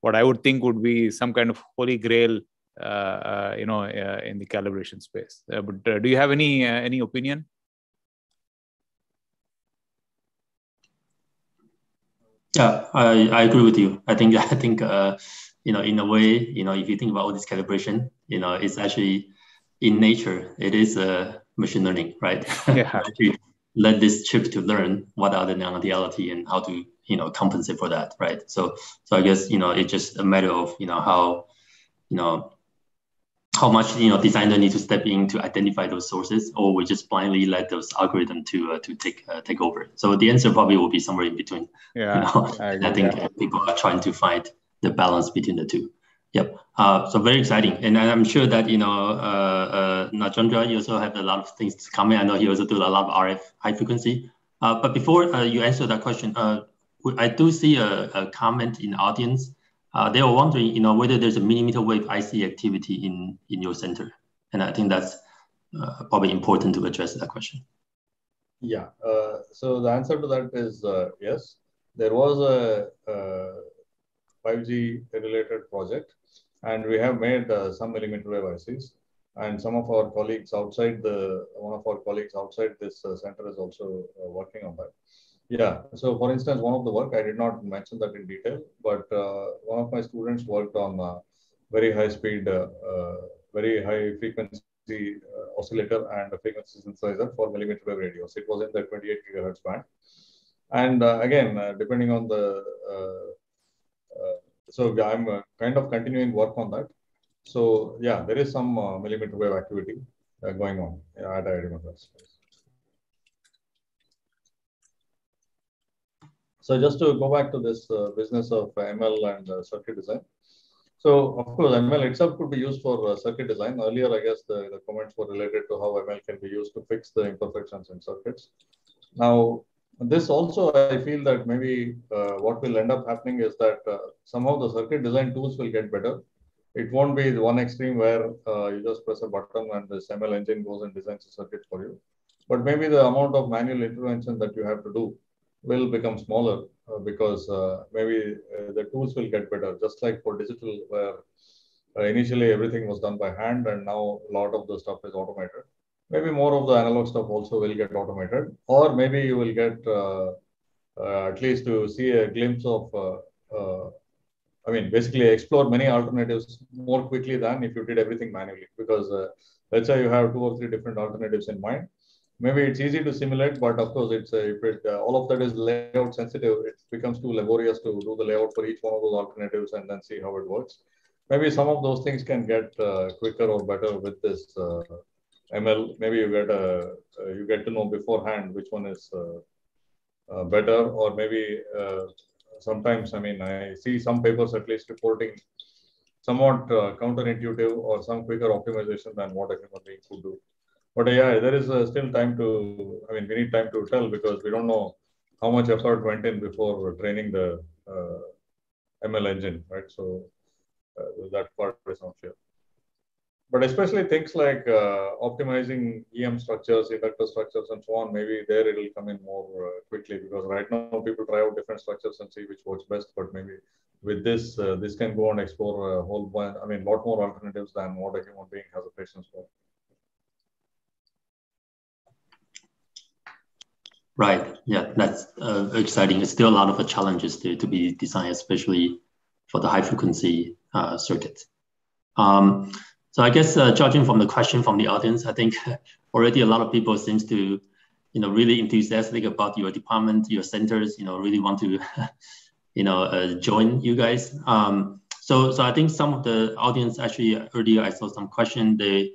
what I would think would be some kind of holy grail, you know, in the calibration space. But do you have any any opinion? Yeah, I, I agree with you. I think I think uh, you know in a way you know if you think about all this calibration, you know it's actually in nature it is a machine learning, right? Yeah. let this chip to learn what are the non-ideality and how to you know compensate for that, right? So so I guess you know it's just a matter of you know how you know how much you know designer need to step in to identify those sources, or we just blindly let those algorithm to uh, to take uh, take over. So the answer probably will be somewhere in between. Yeah, you know, I I, think yeah. people are trying to find the balance between the two. Yep. Uh, so very exciting, and I'm sure that you know uh, uh, you also have a lot of things coming. I know he also do a lot of RF high frequency. Uh, but before uh, you answer that question, uh, I do see a, a comment in the audience. Uh, they were wondering, you know, whether there's a millimeter wave IC activity in in your center, and I think that's probably important to address that question. Yeah. So the answer to that is yes. There was a, 5G related project, and we have made uh, some millimeter wave ICs. And some of our colleagues outside the one of our colleagues outside this uh, center is also uh, working on that. Yeah. So, for instance, one of the work I did not mention that in detail, but uh, one of my students worked on uh, very high speed, very high frequency uh, oscillator and a frequency synthesizer for millimeter wave radios. It was in the 28 gigahertz band. And uh, again, uh, depending on the, so I'm uh, kind of continuing work on that. So yeah, there is some uh, millimeter wave activity uh, going on at IIT Madras. So just to go back to this uh, business of ML and uh, circuit design. So of course, ML itself could be used for uh, circuit design. Earlier, I guess the, the comments were related to how ML can be used to fix the imperfections in circuits. Now, this also, I feel that maybe uh, what will end up happening is that uh, some of the circuit design tools will get better. It won't be the one extreme where uh, you just press a button and the ML engine goes and designs a circuit for you. But maybe the amount of manual intervention that you have to do will become smaller uh, because uh, maybe uh, the tools will get better. Just like for digital, where initially everything was done by hand and now a lot of the stuff is automated maybe more of the analog stuff also will get automated, or maybe you will get uh, uh, at least to see a glimpse of, uh, I mean, basically explore many alternatives more quickly than if you did everything manually. Because let's say you have two or three different alternatives in mind, maybe it's easy to simulate, but of course, it's if it, uh, all of that is layout sensitive, it becomes too laborious to do the layout for each one of those alternatives and then see how it works. Maybe some of those things can get uh, quicker or better with this uh, ML, maybe you get a uh, you get to know beforehand which one is uh, uh, better, or maybe sometimes I mean I see some papers at least reporting somewhat counterintuitive or some quicker optimization than what a human being could do. But yeah, there is still time to. I mean, we need time to tell because we don't know how much effort went in before training the ML engine, right? So that part is not clear but especially things like uh, optimizing EM structures, inductor structures, and so on, maybe there it will come in more uh, quickly because right now people try out different structures and see which works best. But maybe with this, uh, this can go and explore a whole bunch, I mean, a lot more alternatives than what a human being has a patience for. Right. Yeah, that's uh, exciting. It's still a lot of challenges to, to be designed, especially for the high frequency uh, circuits. Um, so I guess uh, judging from the question from the audience, I think already a lot of people seems to, you know, really enthusiastic about your department, your centers, you know, really want to, you know, uh, join you guys. Um, so, so I think some of the audience actually earlier I saw some question. They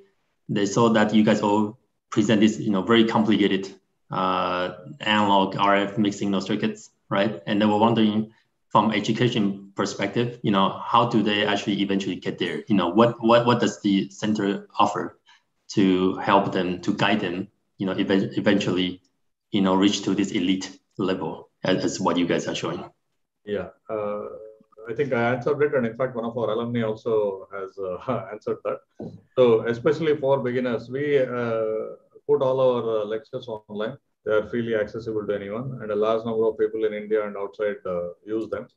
they saw that you guys all present this, you know, very complicated uh, analog RF mixed signal circuits, right? And they were wondering from education perspective, you know, how do they actually eventually get there? You know, what what what does the center offer to help them to guide them? You know, ev- eventually, you know, reach to this elite level as, as what you guys are showing. Yeah, uh, I think I answered it, and in fact, one of our alumni also has uh, answered that. So, especially for beginners, we uh, put all our uh, lectures online they are freely accessible to anyone, and a large number of people in India and outside uh, use them.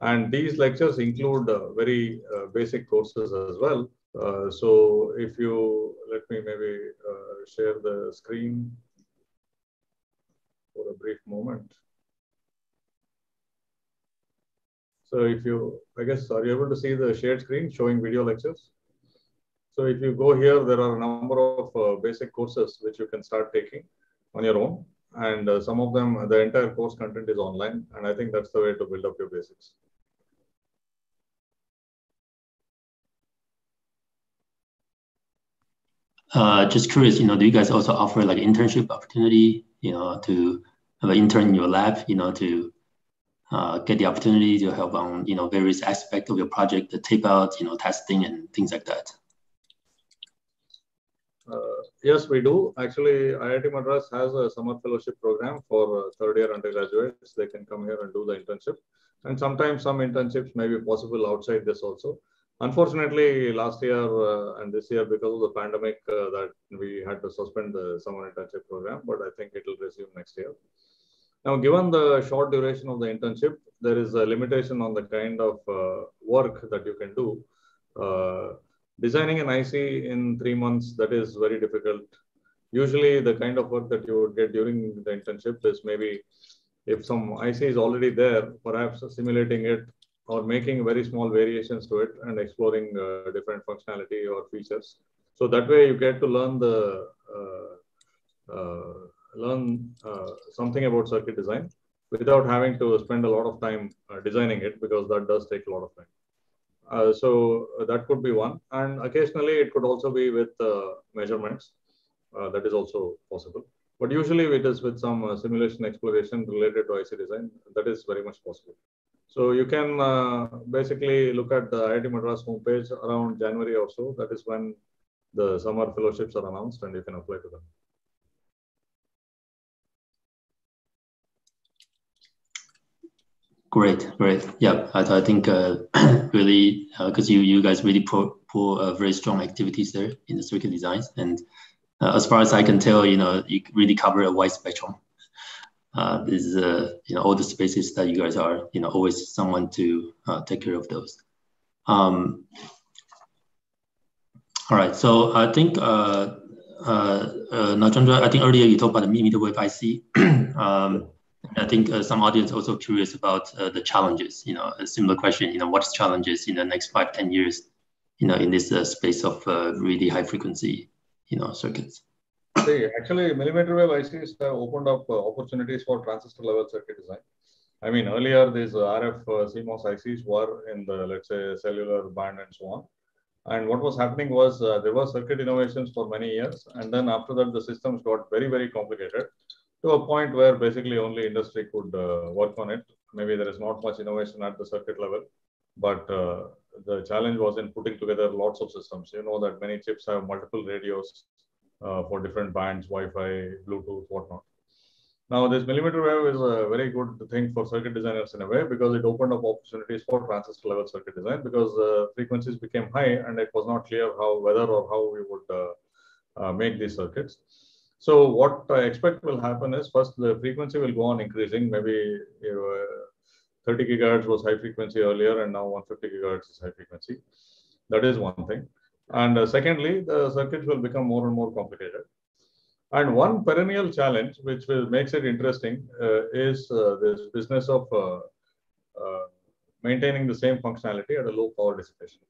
And these lectures include uh, very uh, basic courses as well. Uh, so if you let me maybe share the screen for a brief moment. So if you, I guess, are you able to see the shared screen showing video lectures? So if you go here, there are a number of uh, basic courses which you can start taking on your own. And uh, some of them, the entire course content is online. And I think that's the way to build up your basics. Uh, just curious, you know, do you guys also offer like internship opportunity, you know, to have an intern in your lab, you know, to uh, get the opportunity to help on, you know, various aspects of your project, the tape out, you know, testing and things like that? Uh, yes, we do. Actually, IIT Madras has a summer fellowship program for uh, third year undergraduates. They can come here and do the internship. And sometimes some internships may be possible outside this also. Unfortunately, last year uh, and this year, because of the pandemic, uh, that we had to suspend the summer internship program, but I think it will resume next year. Now, given the short duration of the internship, there is a limitation on the kind of uh, work that you can do. Uh, designing an IC in three months, that is very difficult. Usually the kind of work that you would get during the internship is maybe if some IC is already there, perhaps simulating it or making very small variations to it and exploring uh, different functionality or features. So that way you get to learn the uh, uh, learn uh, something about circuit design without having to spend a lot of time designing it because that does take a lot of time. Uh, so that could be one. And occasionally it could also be with uh, measurements. Uh, that is also possible. But usually it is with some simulation exploration related to IC design. That is very much possible. So you can uh, basically look at the IIT Madras homepage around January or so. That is when the summer fellowships are announced and you can apply to them. Great, great. Yeah, I, I think uh, really because uh, you you guys really pull, pour uh, very strong activities there in the circuit designs, and uh, as far as I can tell, you know, you really cover a wide spectrum. Uh, this is uh, you know all the spaces that you guys are you know always someone to take care of those. Um, all right, so I think uh, uh, Nagendra, I think earlier you talked about the millimeter wave IC. um, I think uh, some audience also curious about uh, the challenges. You know, a similar question. You know, what's challenges in the next five, ten years? You know, in this uh, space of uh, really high frequency, you know, circuits. See, actually, millimeter wave ICs have opened up uh, opportunities for transistor level circuit design. I mean, earlier these RF uh, CMOS ICs were in the let's say cellular band and so on. And what was happening was there were circuit innovations for many years, and then after that the systems got very very complicated to a point where basically only industry could uh, work on it. Maybe there is not much innovation at the circuit level, but uh, the challenge was in putting together lots of systems. You know that many chips have multiple radios uh, for different bands, Wi-Fi, Bluetooth, whatnot. Now, this millimeter wave is a very good thing for circuit designers in a way because it opened up opportunities for transistor level circuit design because uh, frequencies became high and it was not clear how whether or how we would uh, uh, make these circuits. So what I expect will happen is first the frequency will go on increasing. Maybe you know, 30 gigahertz was high frequency earlier, and now 150 gigahertz is high frequency. That is one thing. And uh, secondly, the circuits will become more and more complicated. And one perennial challenge, which will, makes it interesting, uh, is uh, this business of uh, uh, maintaining the same functionality at a low power dissipation.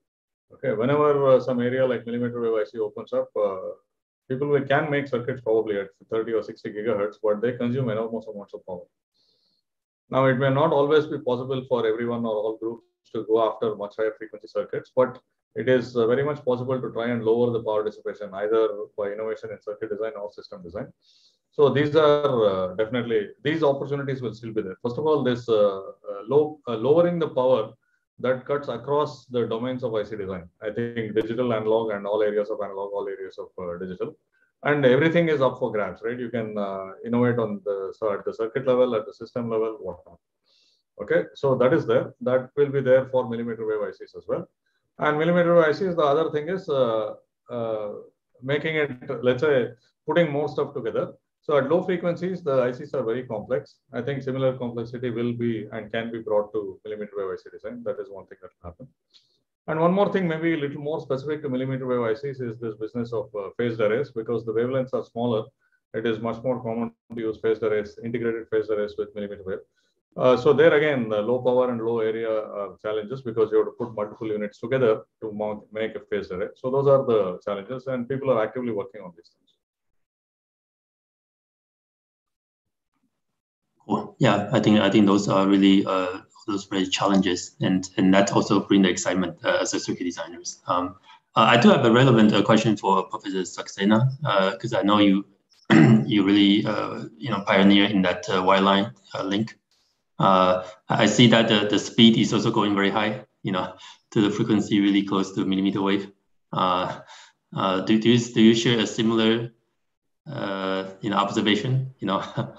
Okay, whenever uh, some area like millimeter wave IC opens up, people can make circuits probably at 30 or 60 gigahertz, but they consume enormous amounts of power. Now, it may not always be possible for everyone or all groups to go after much higher frequency circuits, but it is uh, very much possible to try and lower the power dissipation either by innovation in circuit design or system design. So these are uh, definitely, these opportunities will still be there. First of all, this uh, low, lowering the power that cuts across the domains of IC design. I think digital, analog, and all areas of analog, all areas of uh, digital, and everything is up for grabs, right? You can uh, innovate on the so at the circuit level, at the system level, whatnot. Okay, so that is there. That will be there for millimeter wave ICs as well. And millimeter wave ICs, the other thing is uh, uh making it, let's say, putting more stuff together so at low frequencies, the ICs are very complex. I think similar complexity will be and can be brought to millimeter wave IC design. That is one thing that will happen. And one more thing, maybe a little more specific to millimeter wave ICs is this business of uh, phased arrays because the wavelengths are smaller. It is much more common to use phased arrays, integrated phased arrays with millimeter wave. Uh, so there again, the low power and low area are challenges because you have to put multiple units together to mount, make a phased array. So those are the challenges and people are actively working on these things. yeah, I think I think those are really uh, those very challenges, and and that also bring the excitement uh, as a circuit designers. Um, uh, I do have a relevant uh, question for Professor Saxena because uh, I know you you really uh, you know pioneer in that wireline link. I see that the, the speed is also going very high, you know, to the frequency really close to millimeter wave. do, do you do you share a similar you know observation? You know.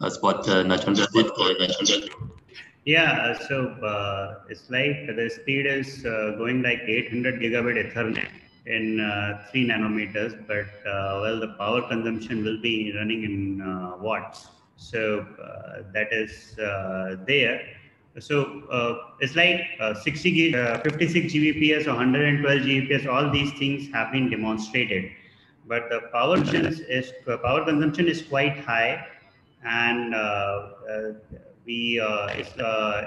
That's what uh, Nagendra did for Nagendra. Yeah, so uh, it's like the speed is uh, going like 800 gigabit Ethernet in uh, 3 nanometers, but uh, well, the power consumption will be running in uh, watts. So uh, that is there. So it's like 60, 56 Gbps or 112 Gbps, all these things have been demonstrated. But the power is, power consumption is quite high and uh, uh, we uh,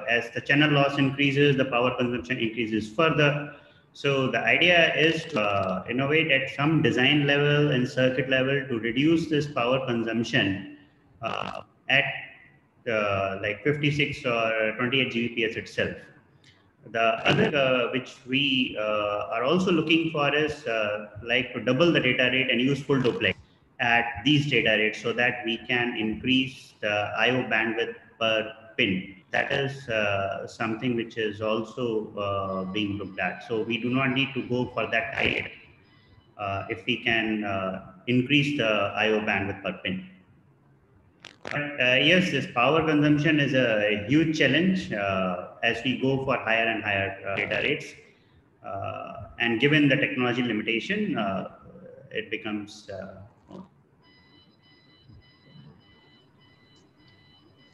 as the channel loss increases, the power consumption increases further. So the idea is to innovate at some design level and circuit level to reduce this power consumption at uh, like 56 or 28 Gbps itself. The other uh, which we uh, are also looking for is uh, like to double the data rate and use full duplex at these data rates so that we can increase the IO bandwidth per pin. That is uh, something which is also uh, being looked at. So we do not need to go for that high uh, if we can increase the IO bandwidth per pin. But yes, this power consumption is a huge challenge as we go for higher and higher uh, data rates. Uh, and given the technology limitation, uh, it becomes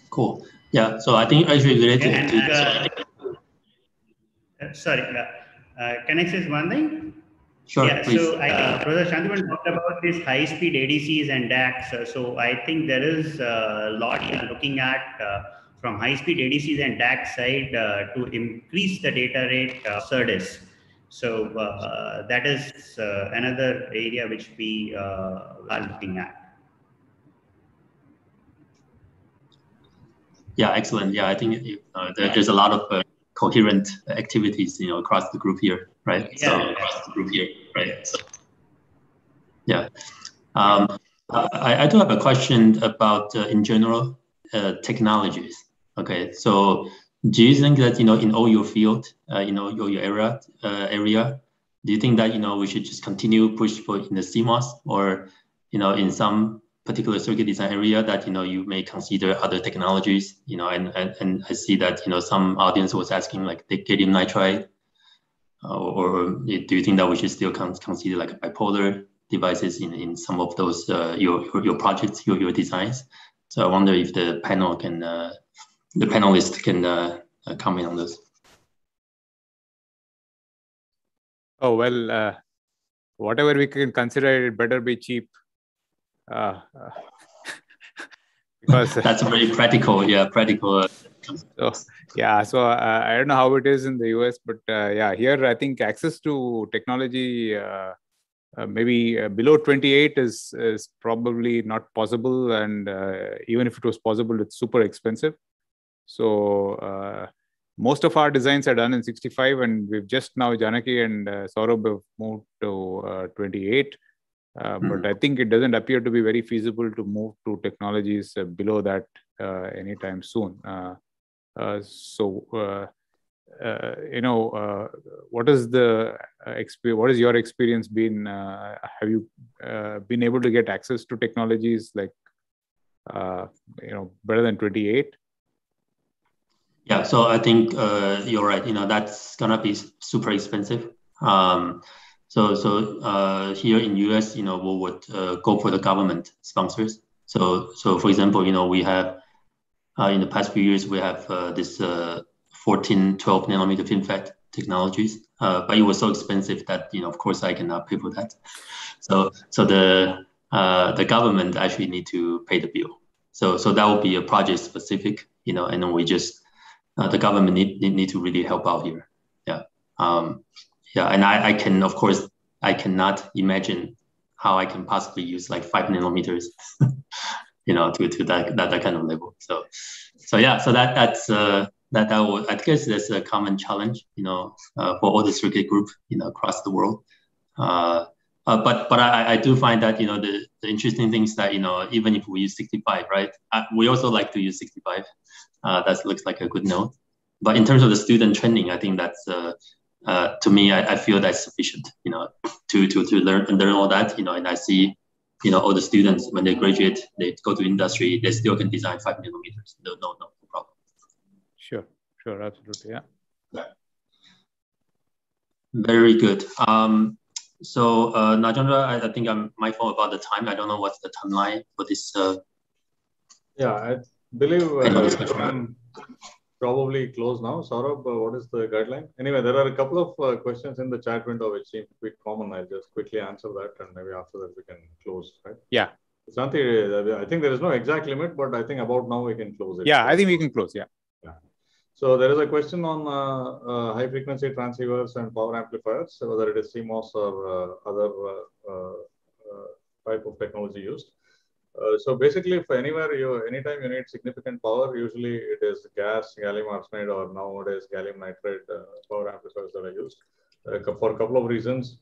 cool. Yeah, so I think actually related and, to. Uh, sorry, uh, can I say one thing? Sure, yeah, please. so I, uh, Professor Shanti Pavan talked about these high-speed ADCs and DACs. so I think there is a lot looking at from high-speed ADCs and DAC side uh, to increase the data rate uh, SerDes. So uh, that is uh, another area which we uh, are looking at. Yeah, excellent. Yeah, I think uh, there, there's a lot of coherent activities, you know, across the group here, right? Yeah, so across the group here, right? So, yeah. Um, I, I do have a question about, in general, technologies. Okay, so do you think that you know in all your field, uh, you know your, your area uh, area, do you think that you know we should just continue push for in the CMOS or you know in some particular circuit design area that you know you may consider other technologies, you know, and and, and I see that you know some audience was asking like the gallium nitride, uh, or, do you think that we should still consider like bipolar devices in in some of those uh, your, your your projects your your designs? So I wonder if the panel can uh, the panelist can uh, uh, comment on this. Oh, well, uh, whatever we can consider, it better be cheap. Uh, uh, because that's very practical. Yeah, practical. So, yeah, so uh, I don't know how it is in the US, but yeah, here I think access to technology. Uh, maybe uh, below 28 is is probably not possible and uh, even if it was possible it's super expensive so most of our designs are done in 65 and we've just now janaki and uh, saurabh have moved to 28 mm-hmm. but i think it doesn't appear to be very feasible to move to technologies below that anytime soon so uh, you know, uh, what is the experience? What is your experience been? Uh, have you been able to get access to technologies like, you know, better than 28? Yeah, so I think you're right. You know, that's gonna be super expensive. Um, so, so uh, here in US, you know, we would uh, go for the government sponsors. So, so for example, you know, we have uh, in the past few years we have this 14, 12 nanometer FinFET technologies. Uh, but it was so expensive that, you know, of course I cannot pay for that. So, so the, uh, the government actually need to pay the bill. So, so that will be a project specific, you know, and then we just, uh, the government need, need, need to really help out here. Yeah. Um, yeah. And I, I can, of course, I cannot imagine how I can possibly use like five nanometers, you know, to, to that, that, that kind of level. So, so yeah, so that, that's, uh, that that would, I guess that's a common challenge, you know, uh, for all the circuit group, you know, across the world. Uh, uh, but but I, I do find that you know the, the interesting thing is that you know even if we use 65, right? Uh, we also like to use 65. Uh, that looks like a good note. But in terms of the student training, I think that's uh, to me, I, I feel that's sufficient. You know, to to to learn and learn all that. You know, and I see you know all the students when they graduate, they go to industry, they still can design five nanometers. No no no problem. Sure, sure, absolutely, yeah. yeah. Very good. Um, so, uh, Nagendra, I, I, think I'm mindful about the time. I don't know what's the timeline for this. Uh, yeah, I believe uh, probably close now. Saurabh, uh, what is the guideline? Anyway, there are a couple of uh, questions in the chat window which seem to be common. I'll just quickly answer that and maybe after that we can close, right? Yeah. Shanti, I think there is no exact limit, but I think about now we can close it. Yeah, I think we can close, yeah. So there is a question on uh, uh, high frequency transceivers and power amplifiers, whether it is CMOS or uh, other uh, uh, type of technology used. Uh, so basically, if anywhere you, anytime you need significant power, usually it is gas, gallium arsenide, or nowadays gallium nitride uh, power amplifiers that are used uh, for a couple of reasons.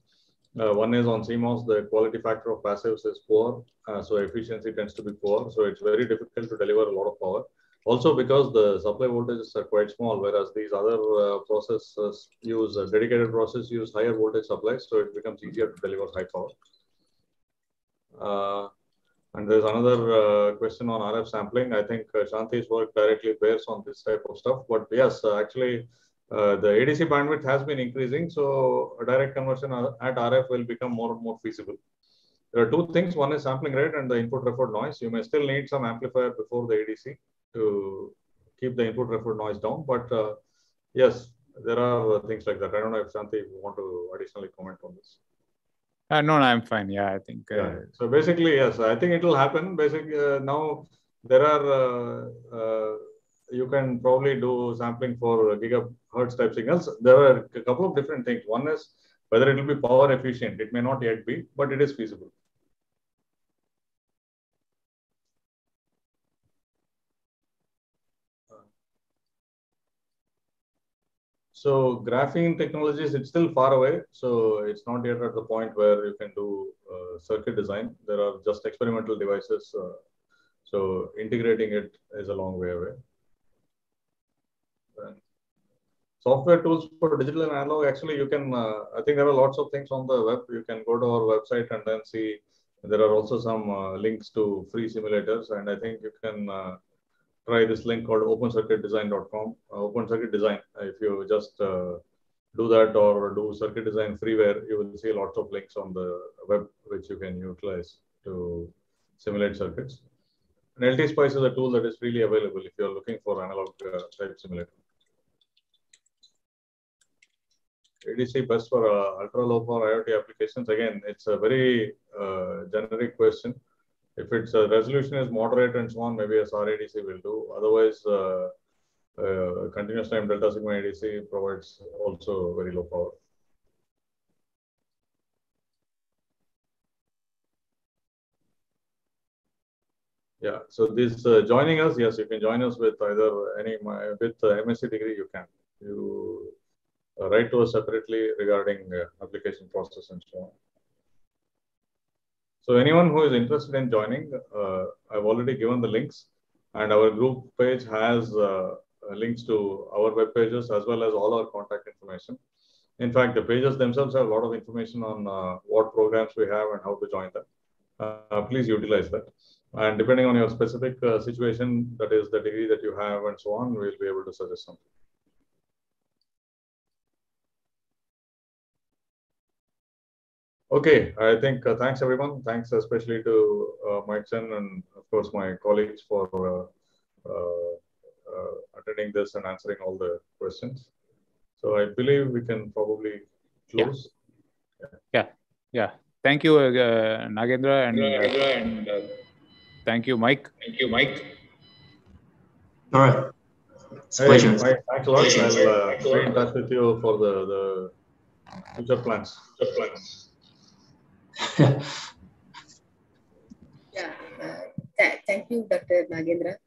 Uh, one is on CMOS, the quality factor of passives is poor, uh, so efficiency tends to be poor. So it's very difficult to deliver a lot of power. Also because the supply voltages are quite small, whereas these other processes use dedicated process use higher voltage supplies, so it becomes easier to deliver high power. And there's another uh, question on RF sampling. I think uh, Shanti's work directly bears on this type of stuff. But yes, uh, actually, the ADC bandwidth has been increasing. So direct conversion at RF will become more and more feasible. There are two things. One is sampling rate and the input referred noise. You may still need some amplifier before the ADC to keep the input referred noise down. But yes, there are things like that. I don't know if Shanti want to additionally comment on this. Uh, no, no, I'm fine. Yeah, I think. Uh, yeah. So basically, yes, I think it will happen. Basically, uh, now there are uh, uh, you can probably do sampling for gigahertz type signals. There are a couple of different things. One is whether it will be power efficient. It may not yet be, but it is feasible. So graphene technologies, it's still far away. So it's not yet at the point where you can do uh, circuit design. There are just experimental devices. Uh, so integrating it is a long way away. And software tools for digital and analog, actually you can, uh, I think there are lots of things on the web. You can go to our website and then see, there are also some uh, links to free simulators. And I think you can uh, try this link called opencircuitdesign.com. Uh, open circuit design. If you just uh, do that or do circuit design freeware, you will see lots of links on the web which you can utilize to simulate circuits. And LTSpice is a tool that is freely available if you're looking for analog uh, type simulator. ADC best for uh, ultra low power IoT applications. Again, it's a very uh, generic question if its uh, resolution is moderate and so on, maybe a SAR ADC will do. Otherwise, uh, uh, continuous time delta sigma ADC provides also very low power. Yeah, so this uh, joining us, yes, you can join us with either any with uh, MSc degree. You can you uh, write to us separately regarding application process and so on. So anyone who is interested in joining, uh, I've already given the links and our group page has uh, links to our web pages as well as all our contact information. In fact, the pages themselves have a lot of information on uh, what programs we have and how to join them. Uh, please utilize that. And depending on your specific uh, situation, that is the degree that you have and so on, we'll be able to suggest something. Okay, I think uh, thanks everyone. Thanks especially to uh, Mike Chen and of course my colleagues for uh, uh, uh, attending this and answering all the questions. So I believe we can probably close. Yeah, yeah. yeah. Thank you, uh, Nagendra, and, and thank you, Mike. Thank you, Mike. All right. It's a hey, pleasure. Mike, thanks a lot. I'll stay in touch with you for the, the future plans. Future plans. Yeah. Uh, th thank you, Dr. Nagendra.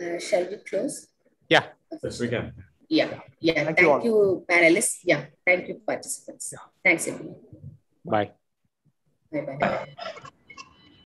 Uh, shall we close? Yeah. Yes, we can. Yeah. Yeah. Thank, thank you, you panelists. Yeah. Thank you, participants. Yeah. Thanks, everyone. Bye. Bye-bye.